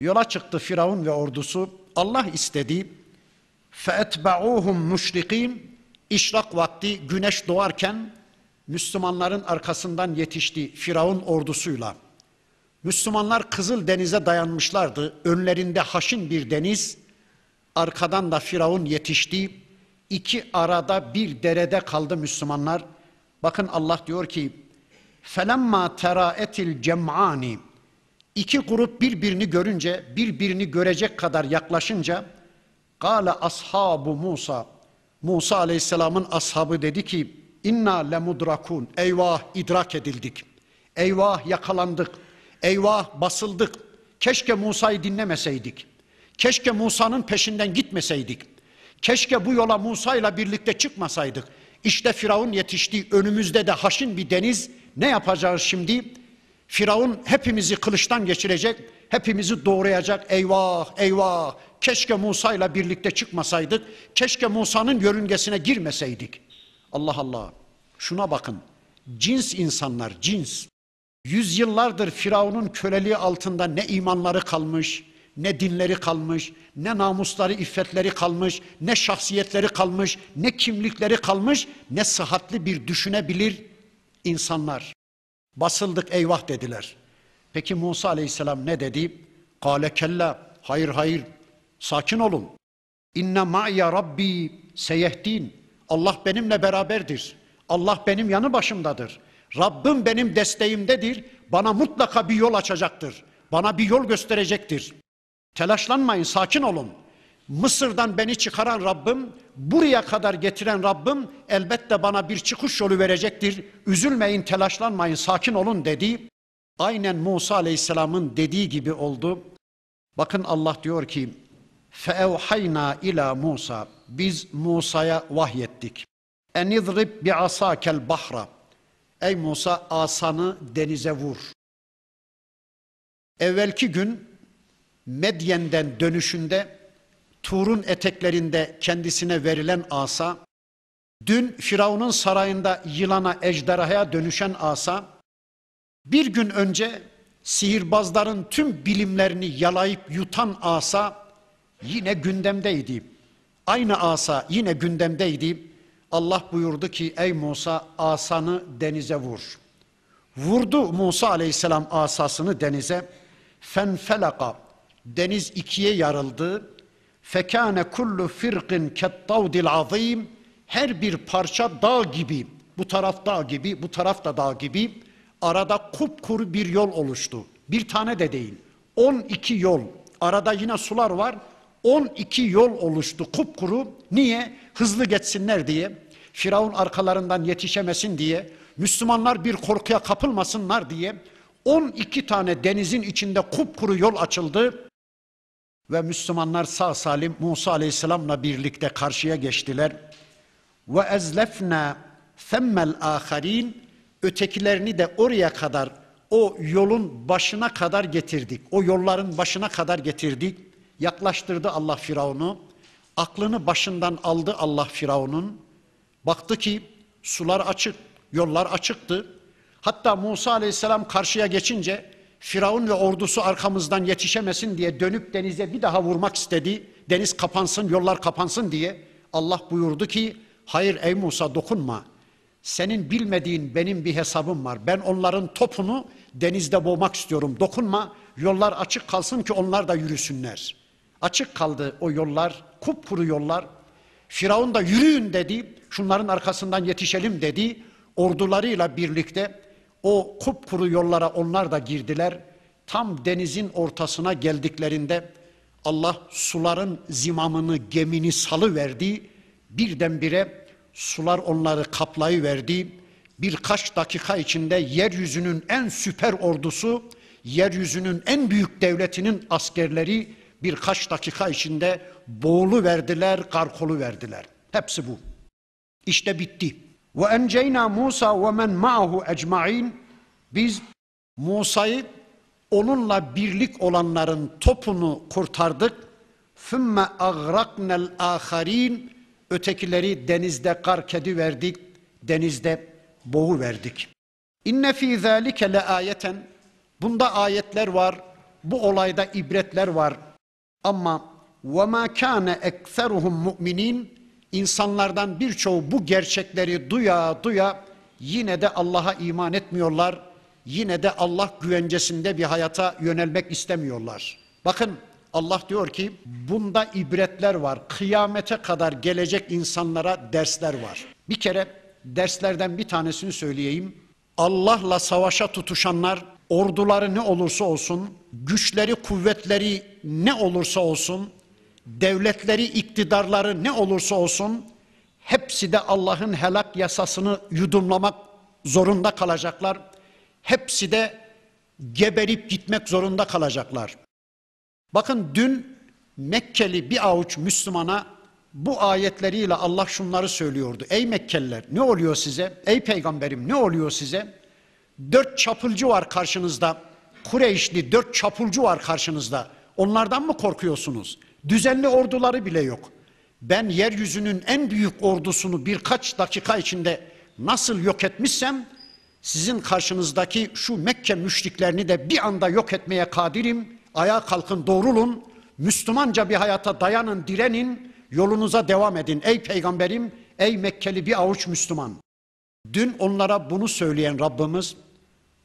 S1: Yola çıktı Firavun ve ordusu. Allah istedi. فَاَتْبَعُوهُمْ مُشْرِقِينَ İşrak vakti güneş doğarken Müslümanların arkasından yetişti Firavun ordusuyla. Müslümanlar Kızıl Deniz'e dayanmışlardı. Önlerinde haşin bir deniz, arkadan da Firavun yetişti. İki arada bir derede kaldı Müslümanlar. Bakın Allah diyor ki: "Felemma teraetil cem'ani" İki grup birbirini görünce, birbirini görecek kadar yaklaşınca Gale ashabu Musa Musa aleyhisselamın ashabı dedi ki inna lemudrakun eyvah idrak edildik. Eyvah yakalandık. Eyvah basıldık. Keşke Musa'yı dinlemeseydik. Keşke Musa'nın peşinden gitmeseydik. Keşke bu yola Musa ile birlikte çıkmasaydık. İşte Firavun yetişti. Önümüzde de haşin bir deniz. Ne yapacağız şimdi? Firavun hepimizi kılıçtan geçirecek, hepimizi doğrayacak. Eyvah, eyvah. Keşke Musa ile birlikte çıkmasaydık. Keşke Musa'nın yörüngesine girmeseydik. Allah Allah. Şuna bakın. Cins insanlar, cins. Yüzyıllardır Firavun'un köleliği altında ne imanları kalmış, ne dinleri kalmış, ne namusları, iffetleri kalmış, ne şahsiyetleri kalmış, ne kimlikleri kalmış, ne sıhhatli bir düşünebilir insanlar. Basıldık eyvah dediler. Peki Musa aleyhisselam ne dedi? Kale kella, hayır hayır, sakin olun. İnne ma'ya rabbi seyehdin. Allah benimle beraberdir. Allah benim yanı başımdadır. Rabbim benim desteğimdedir. Bana mutlaka bir yol açacaktır. Bana bir yol gösterecektir. Telaşlanmayın, sakin olun. Mısır'dan beni çıkaran Rabbim, buraya kadar getiren Rabbim elbette bana bir çıkış yolu verecektir. Üzülmeyin, telaşlanmayın, sakin olun dedi. Aynen Musa Aleyhisselam'ın dediği gibi oldu. Bakın Allah diyor ki: "Feevhayna ila Musa." Biz Musa'ya vahyettik. "Enizrib bi asakel bahra." Ey Musa asanı denize vur. Evvelki gün Medyen'den dönüşünde Tur'un eteklerinde kendisine verilen asa, dün Firavun'un sarayında yılana ejderhaya dönüşen asa, bir gün önce sihirbazların tüm bilimlerini yalayıp yutan asa yine gündemdeydi. Aynı asa yine gündemdeydi. Allah buyurdu ki ey Musa asanı denize vur. Vurdu Musa aleyhisselam asasını denize. Fenfelaka deniz ikiye yarıldı. Fekane kullu firqin kettavdil azim her bir parça dağ gibi bu taraf dağ gibi bu taraf da dağ gibi arada kupkuru bir yol oluştu. Bir tane de değil. 12 yol. Arada yine sular var. 12 yol oluştu kupkuru. Niye? Hızlı geçsinler diye. Firavun arkalarından yetişemesin diye. Müslümanlar bir korkuya kapılmasınlar diye. 12 tane denizin içinde kupkuru yol açıldı. Ve Müslümanlar sağ salim Musa Aleyhisselam'la birlikte karşıya geçtiler. Ve ezlefna femmel aharin ötekilerini de oraya kadar o yolun başına kadar getirdik. O yolların başına kadar getirdik. Yaklaştırdı Allah Firavun'u. Aklını başından aldı Allah Firavun'un. Baktı ki sular açık, yollar açıktı. Hatta Musa Aleyhisselam karşıya geçince Firavun ve ordusu arkamızdan yetişemesin diye dönüp denize bir daha vurmak istedi. Deniz kapansın, yollar kapansın diye. Allah buyurdu ki, hayır ey Musa dokunma. Senin bilmediğin benim bir hesabım var. Ben onların topunu denizde boğmak istiyorum. Dokunma, yollar açık kalsın ki onlar da yürüsünler. Açık kaldı o yollar, kupkuru yollar. Firavun da yürüyün dedi, şunların arkasından yetişelim dedi. Ordularıyla birlikte o kupkuru yollara onlar da girdiler. Tam denizin ortasına geldiklerinde Allah suların zimamını, gemini salı verdi. Birdenbire sular onları kaplayıverdi. Birkaç dakika içinde yeryüzünün en süper ordusu, yeryüzünün en büyük devletinin askerleri birkaç dakika içinde boğulu verdiler, karkolu verdiler. Hepsi bu. İşte bitti. Ve enceyna Musa ve men ma'hu ecmaîn. Biz Musa'yı onunla birlik olanların topunu kurtardık. Fümme agraknel aharin. Ötekileri denizde kark verdik, denizde boğu verdik. İnne fî zâlike le ayeten. Bunda ayetler var, bu olayda ibretler var. Ama ve mâ kâne ekseruhum mu'minin insanlardan birçoğu bu gerçekleri duya duya yine de Allah'a iman etmiyorlar. Yine de Allah güvencesinde bir hayata yönelmek istemiyorlar. Bakın Allah diyor ki bunda ibretler var. Kıyamete kadar gelecek insanlara dersler var. Bir kere derslerden bir tanesini söyleyeyim. Allah'la savaşa tutuşanlar orduları ne olursa olsun, güçleri, kuvvetleri ne olursa olsun, devletleri, iktidarları ne olursa olsun hepsi de Allah'ın helak yasasını yudumlamak zorunda kalacaklar. Hepsi de geberip gitmek zorunda kalacaklar. Bakın dün Mekkeli bir avuç Müslümana bu ayetleriyle Allah şunları söylüyordu. Ey Mekkeliler ne oluyor size? Ey peygamberim ne oluyor size? Dört çapulcu var karşınızda. Kureyşli dört çapulcu var karşınızda. Onlardan mı korkuyorsunuz? Düzenli orduları bile yok. Ben yeryüzünün en büyük ordusunu birkaç dakika içinde nasıl yok etmişsem sizin karşınızdaki şu Mekke müşriklerini de bir anda yok etmeye kadirim. Ayağa kalkın doğrulun. Müslümanca bir hayata dayanın, direnin. Yolunuza devam edin. Ey peygamberim, ey Mekkeli bir avuç Müslüman. Dün onlara bunu söyleyen Rabbimiz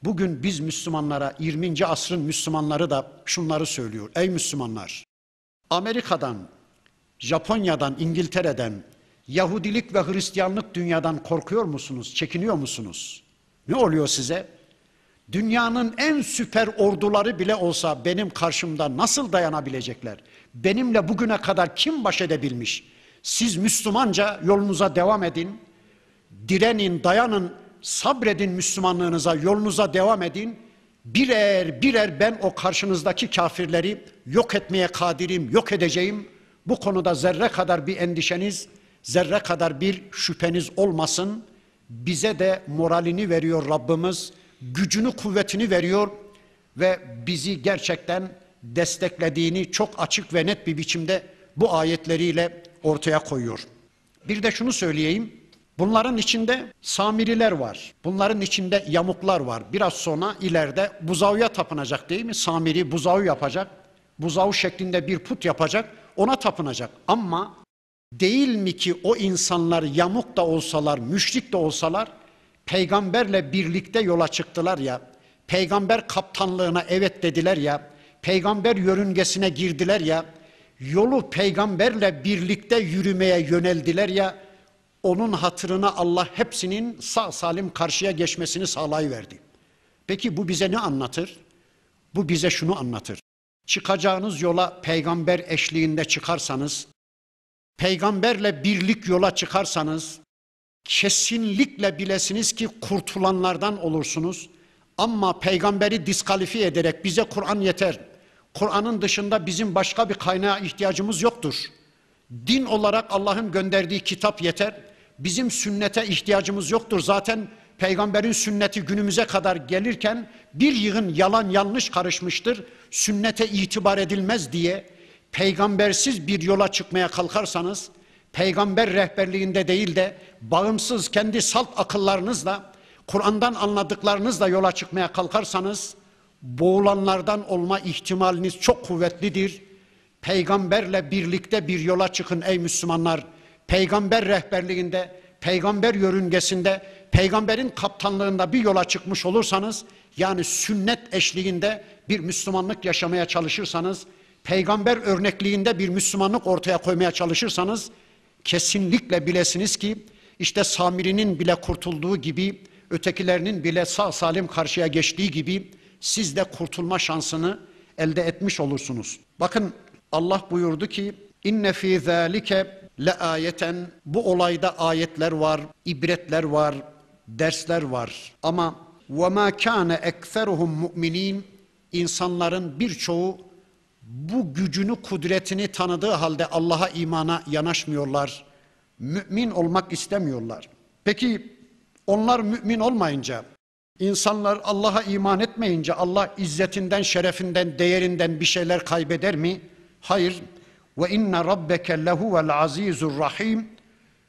S1: bugün biz Müslümanlara 20. asrın Müslümanları da şunları söylüyor. Ey Müslümanlar! Amerika'dan, Japonya'dan, İngiltere'den, Yahudilik ve Hristiyanlık dünyadan korkuyor musunuz? Çekiniyor musunuz? Ne oluyor size? Dünyanın en süper orduları bile olsa benim karşımda nasıl dayanabilecekler? Benimle bugüne kadar kim baş edebilmiş? Siz Müslümanca yolunuza devam edin. Direnin, dayanın, sabredin Müslümanlığınıza, yolunuza devam edin. Birer birer ben o karşınızdaki kafirleri yok etmeye kadirim, yok edeceğim. Bu konuda zerre kadar bir endişeniz, zerre kadar bir şüpheniz olmasın. Bize de moralini veriyor Rabbimiz, gücünü, kuvvetini veriyor ve bizi gerçekten desteklediğini çok açık ve net bir biçimde bu ayetleriyle ortaya koyuyor. Bir de şunu söyleyeyim. Bunların içinde Samiriler var. Bunların içinde yamuklar var. Biraz sonra ileride buzağıya tapınacak değil mi? Samiri buzağı yapacak. Buzağı şeklinde bir put yapacak. Ona tapınacak. Ama değil mi ki o insanlar yamuk da olsalar, müşrik de olsalar peygamberle birlikte yola çıktılar ya. Peygamber kaptanlığına evet dediler ya. Peygamber yörüngesine girdiler ya. Yolu peygamberle birlikte yürümeye yöneldiler ya onun hatırına Allah hepsinin sağ salim karşıya geçmesini sağlayıverdi. Peki bu bize ne anlatır? Bu bize şunu anlatır. Çıkacağınız yola peygamber eşliğinde çıkarsanız, peygamberle birlik yola çıkarsanız, kesinlikle bilesiniz ki kurtulanlardan olursunuz. Ama peygamberi diskalifiye ederek bize Kur'an yeter. Kur'an'ın dışında bizim başka bir kaynağa ihtiyacımız yoktur. Din olarak Allah'ın gönderdiği kitap yeter. Bizim sünnete ihtiyacımız yoktur. Zaten peygamberin sünneti günümüze kadar gelirken bir yığın yalan yanlış karışmıştır. Sünnete itibar edilmez diye peygambersiz bir yola çıkmaya kalkarsanız peygamber rehberliğinde değil de bağımsız kendi salt akıllarınızla Kur'an'dan anladıklarınızla yola çıkmaya kalkarsanız boğulanlardan olma ihtimaliniz çok kuvvetlidir. Peygamberle birlikte bir yola çıkın ey Müslümanlar peygamber rehberliğinde, peygamber yörüngesinde, peygamberin kaptanlığında bir yola çıkmış olursanız, yani sünnet eşliğinde bir Müslümanlık yaşamaya çalışırsanız, peygamber örnekliğinde bir Müslümanlık ortaya koymaya çalışırsanız, kesinlikle bilesiniz ki, işte Samiri'nin bile kurtulduğu gibi, ötekilerinin bile sağ salim karşıya geçtiği gibi, siz de kurtulma şansını elde etmiş olursunuz. Bakın Allah buyurdu ki, inne fî zâlike le ayeten bu olayda ayetler var, ibretler var, dersler var. Ama ve ma kana ekseruhum mu'minin insanların birçoğu bu gücünü, kudretini tanıdığı halde Allah'a imana yanaşmıyorlar. Mümin olmak istemiyorlar. Peki onlar mümin olmayınca, insanlar Allah'a iman etmeyince Allah izzetinden, şerefinden, değerinden bir şeyler kaybeder mi? Hayır. Ve inne rabbeke lehuvel azizur rahim.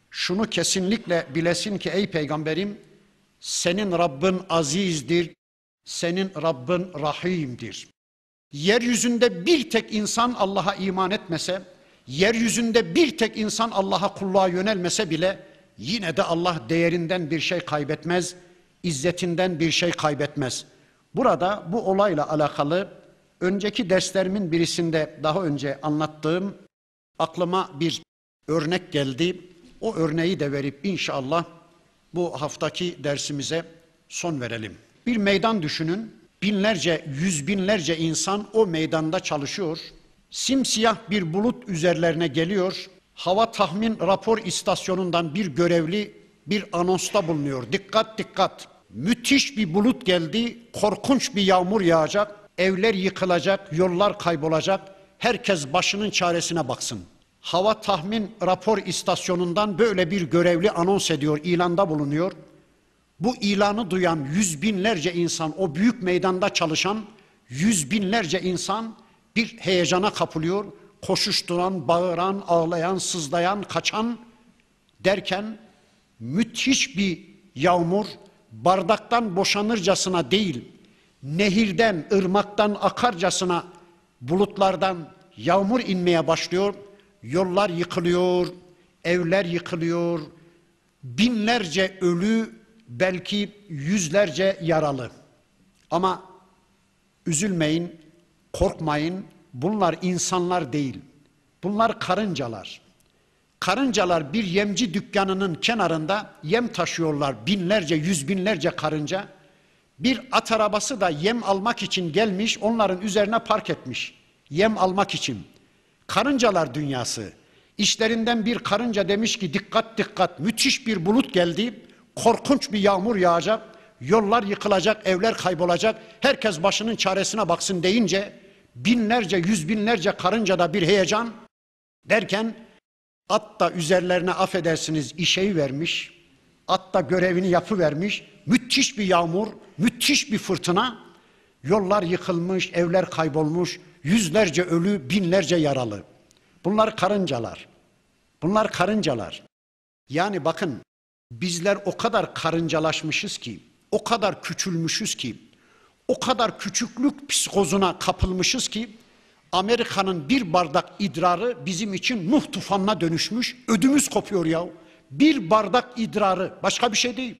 S1: Şunu kesinlikle bilesin ki ey peygamberim senin Rabbin azizdir. Senin Rabbin rahimdir. Yeryüzünde bir tek insan Allah'a iman etmese, yeryüzünde bir tek insan Allah'a kulluğa yönelmese bile yine de Allah değerinden bir şey kaybetmez, izzetinden bir şey kaybetmez. Burada bu olayla alakalı Önceki derslerimin birisinde daha önce anlattığım aklıma bir örnek geldi. O örneği de verip inşallah bu haftaki dersimize son verelim. Bir meydan düşünün. Binlerce, yüz binlerce insan o meydanda çalışıyor. Simsiyah bir bulut üzerlerine geliyor. Hava tahmin rapor istasyonundan bir görevli bir anonsta bulunuyor. Dikkat dikkat. Müthiş bir bulut geldi. Korkunç bir yağmur yağacak. Evler yıkılacak, yollar kaybolacak. Herkes başının çaresine baksın. Hava tahmin rapor istasyonundan böyle bir görevli anons ediyor, ilanda bulunuyor. Bu ilanı duyan yüz binlerce insan, o büyük meydanda çalışan yüz binlerce insan bir heyecana kapılıyor. Koşuşturan, bağıran, ağlayan, sızlayan, kaçan derken müthiş bir yağmur bardaktan boşanırcasına değil, nehirden, ırmaktan akarcasına bulutlardan yağmur inmeye başlıyor. Yollar yıkılıyor, evler yıkılıyor, binlerce ölü, belki yüzlerce yaralı. Ama üzülmeyin, korkmayın. Bunlar insanlar değil. Bunlar karıncalar. Karıncalar bir yemci dükkanının kenarında yem taşıyorlar. Binlerce, yüz binlerce karınca. Bir at arabası da yem almak için gelmiş, onların üzerine park etmiş. Yem almak için. Karıncalar dünyası. İşlerinden bir karınca demiş ki dikkat dikkat müthiş bir bulut geldi. Korkunç bir yağmur yağacak. Yollar yıkılacak, evler kaybolacak. Herkes başının çaresine baksın deyince binlerce, yüz binlerce karınca da bir heyecan derken at da üzerlerine affedersiniz işeyi vermiş. At da görevini yapıvermiş. Müthiş bir yağmur, müthiş bir fırtına. Yollar yıkılmış, evler kaybolmuş. Yüzlerce ölü, binlerce yaralı. Bunlar karıncalar. Bunlar karıncalar. Yani bakın bizler o kadar karıncalaşmışız ki, o kadar küçülmüşüz ki, o kadar küçüklük psikozuna kapılmışız ki Amerika'nın bir bardak idrarı bizim için Nuh tufanına dönüşmüş. Ödümüz kopuyor ya. Bir bardak idrarı başka bir şey değil.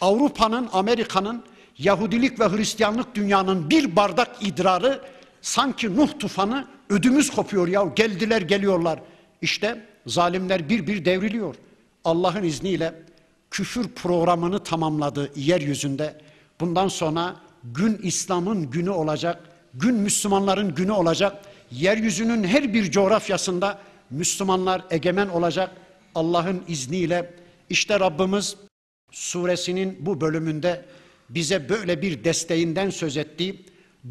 S1: Avrupa'nın, Amerika'nın, Yahudilik ve Hristiyanlık dünyanın bir bardak idrarı sanki Nuh tufanı ödümüz kopuyor ya. Geldiler geliyorlar. İşte zalimler bir bir devriliyor. Allah'ın izniyle küfür programını tamamladı yeryüzünde. Bundan sonra gün İslam'ın günü olacak, gün Müslümanların günü olacak. Yeryüzünün her bir coğrafyasında Müslümanlar egemen olacak. Allah'ın izniyle işte Rabbimiz suresinin bu bölümünde bize böyle bir desteğinden söz etti.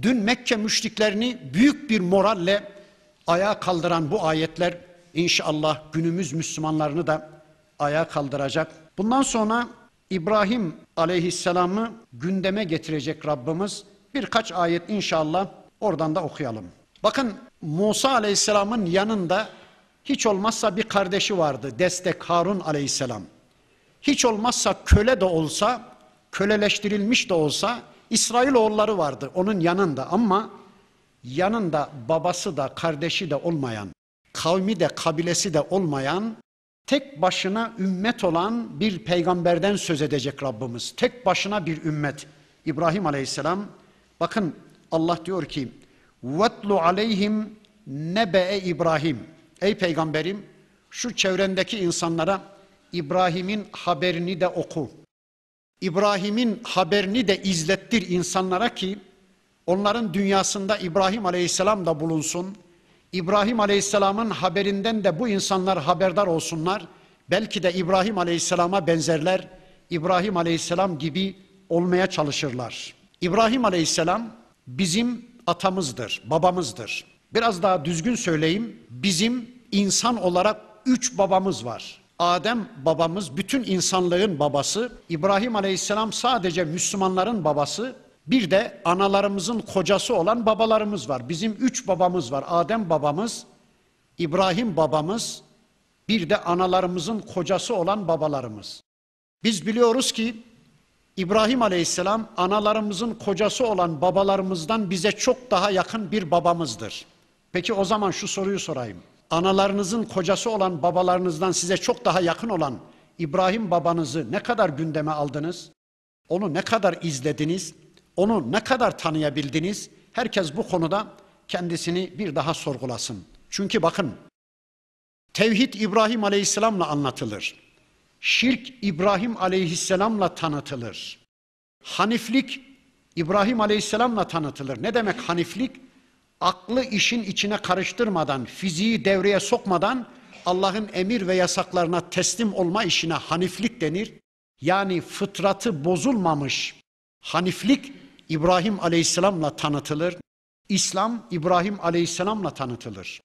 S1: Dün Mekke müşriklerini büyük bir moralle ayağa kaldıran bu ayetler inşallah günümüz Müslümanlarını da ayağa kaldıracak. Bundan sonra İbrahim aleyhisselamı gündeme getirecek Rabbimiz. Birkaç ayet inşallah oradan da okuyalım. Bakın Musa aleyhisselamın yanında hiç olmazsa bir kardeşi vardı. Destek Harun aleyhisselam. Hiç olmazsa köle de olsa, köleleştirilmiş de olsa İsrail oğulları vardı onun yanında ama yanında babası da kardeşi de olmayan, kavmi de kabilesi de olmayan, tek başına ümmet olan bir peygamberden söz edecek Rabbimiz. Tek başına bir ümmet. İbrahim Aleyhisselam bakın Allah diyor ki: "Vetlu aleyhim nebe'e İbrahim." Ey peygamberim şu çevrendeki insanlara İbrahim'in haberini de oku. İbrahim'in haberini de izlettir insanlara ki onların dünyasında İbrahim Aleyhisselam da bulunsun. İbrahim Aleyhisselam'ın haberinden de bu insanlar haberdar olsunlar. Belki de İbrahim Aleyhisselam'a benzerler. İbrahim Aleyhisselam gibi olmaya çalışırlar. İbrahim Aleyhisselam bizim atamızdır, babamızdır. Biraz daha düzgün söyleyeyim. Bizim insan olarak üç babamız var. Adem babamız bütün insanlığın babası. İbrahim Aleyhisselam sadece Müslümanların babası. Bir de analarımızın kocası olan babalarımız var. Bizim üç babamız var. Adem babamız, İbrahim babamız, bir de analarımızın kocası olan babalarımız. Biz biliyoruz ki İbrahim Aleyhisselam analarımızın kocası olan babalarımızdan bize çok daha yakın bir babamızdır. Peki o zaman şu soruyu sorayım. Analarınızın kocası olan babalarınızdan size çok daha yakın olan İbrahim babanızı ne kadar gündeme aldınız? Onu ne kadar izlediniz? Onu ne kadar tanıyabildiniz? Herkes bu konuda kendisini bir daha sorgulasın. Çünkü bakın tevhid İbrahim Aleyhisselam'la anlatılır. Şirk İbrahim Aleyhisselam'la tanıtılır. Haniflik İbrahim Aleyhisselam'la tanıtılır. Ne demek haniflik? Aklı işin içine karıştırmadan, fiziği devreye sokmadan Allah'ın emir ve yasaklarına teslim olma işine haniflik denir. Yani fıtratı bozulmamış haniflik İbrahim Aleyhisselam'la tanıtılır. İslam İbrahim Aleyhisselam'la tanıtılır.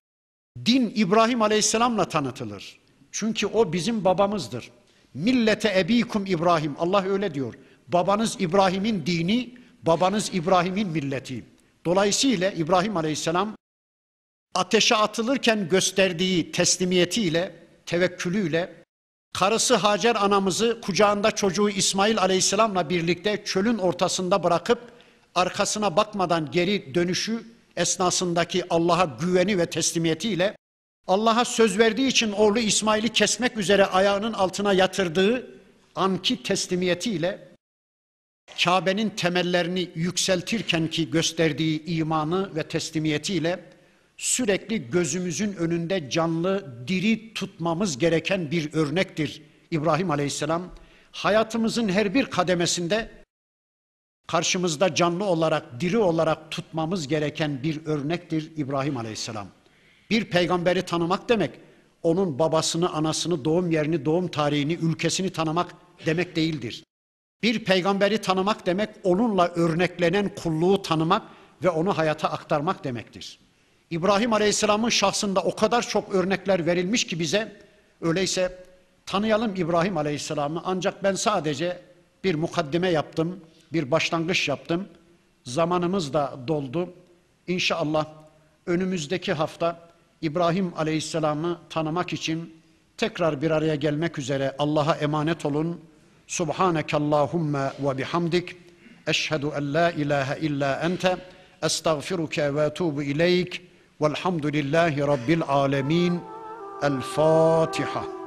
S1: Din İbrahim Aleyhisselam'la tanıtılır. Çünkü o bizim babamızdır. Millete ebikum İbrahim. Allah öyle diyor. Babanız İbrahim'in dini, babanız İbrahim'in milleti. Dolayısıyla İbrahim Aleyhisselam ateşe atılırken gösterdiği teslimiyetiyle, tevekkülüyle karısı Hacer anamızı kucağında çocuğu İsmail Aleyhisselam'la birlikte çölün ortasında bırakıp arkasına bakmadan geri dönüşü esnasındaki Allah'a güveni ve teslimiyetiyle Allah'a söz verdiği için oğlu İsmail'i kesmek üzere ayağının altına yatırdığı anki teslimiyetiyle Kabe'nin temellerini yükseltirken ki gösterdiği imanı ve teslimiyetiyle sürekli gözümüzün önünde canlı, diri tutmamız gereken bir örnektir İbrahim Aleyhisselam. Hayatımızın her bir kademesinde karşımızda canlı olarak, diri olarak tutmamız gereken bir örnektir İbrahim Aleyhisselam. Bir peygamberi tanımak demek, onun babasını, anasını, doğum yerini, doğum tarihini, ülkesini tanımak demek değildir. Bir peygamberi tanımak demek, onunla örneklenen kulluğu tanımak ve onu hayata aktarmak demektir. İbrahim Aleyhisselam'ın şahsında o kadar çok örnekler verilmiş ki bize, öyleyse tanıyalım İbrahim Aleyhisselam'ı ancak ben sadece bir mukaddime yaptım, bir başlangıç yaptım. Zamanımız da doldu. İnşallah önümüzdeki hafta İbrahim Aleyhisselam'ı tanımak için tekrar bir araya gelmek üzere Allah'a emanet olun. سبحانك اللهم وبحمدك أشهد أن لا إله إلا أنت أستغفرك وأتوب إليك والحمد لله رب العالمين. الفاتحة.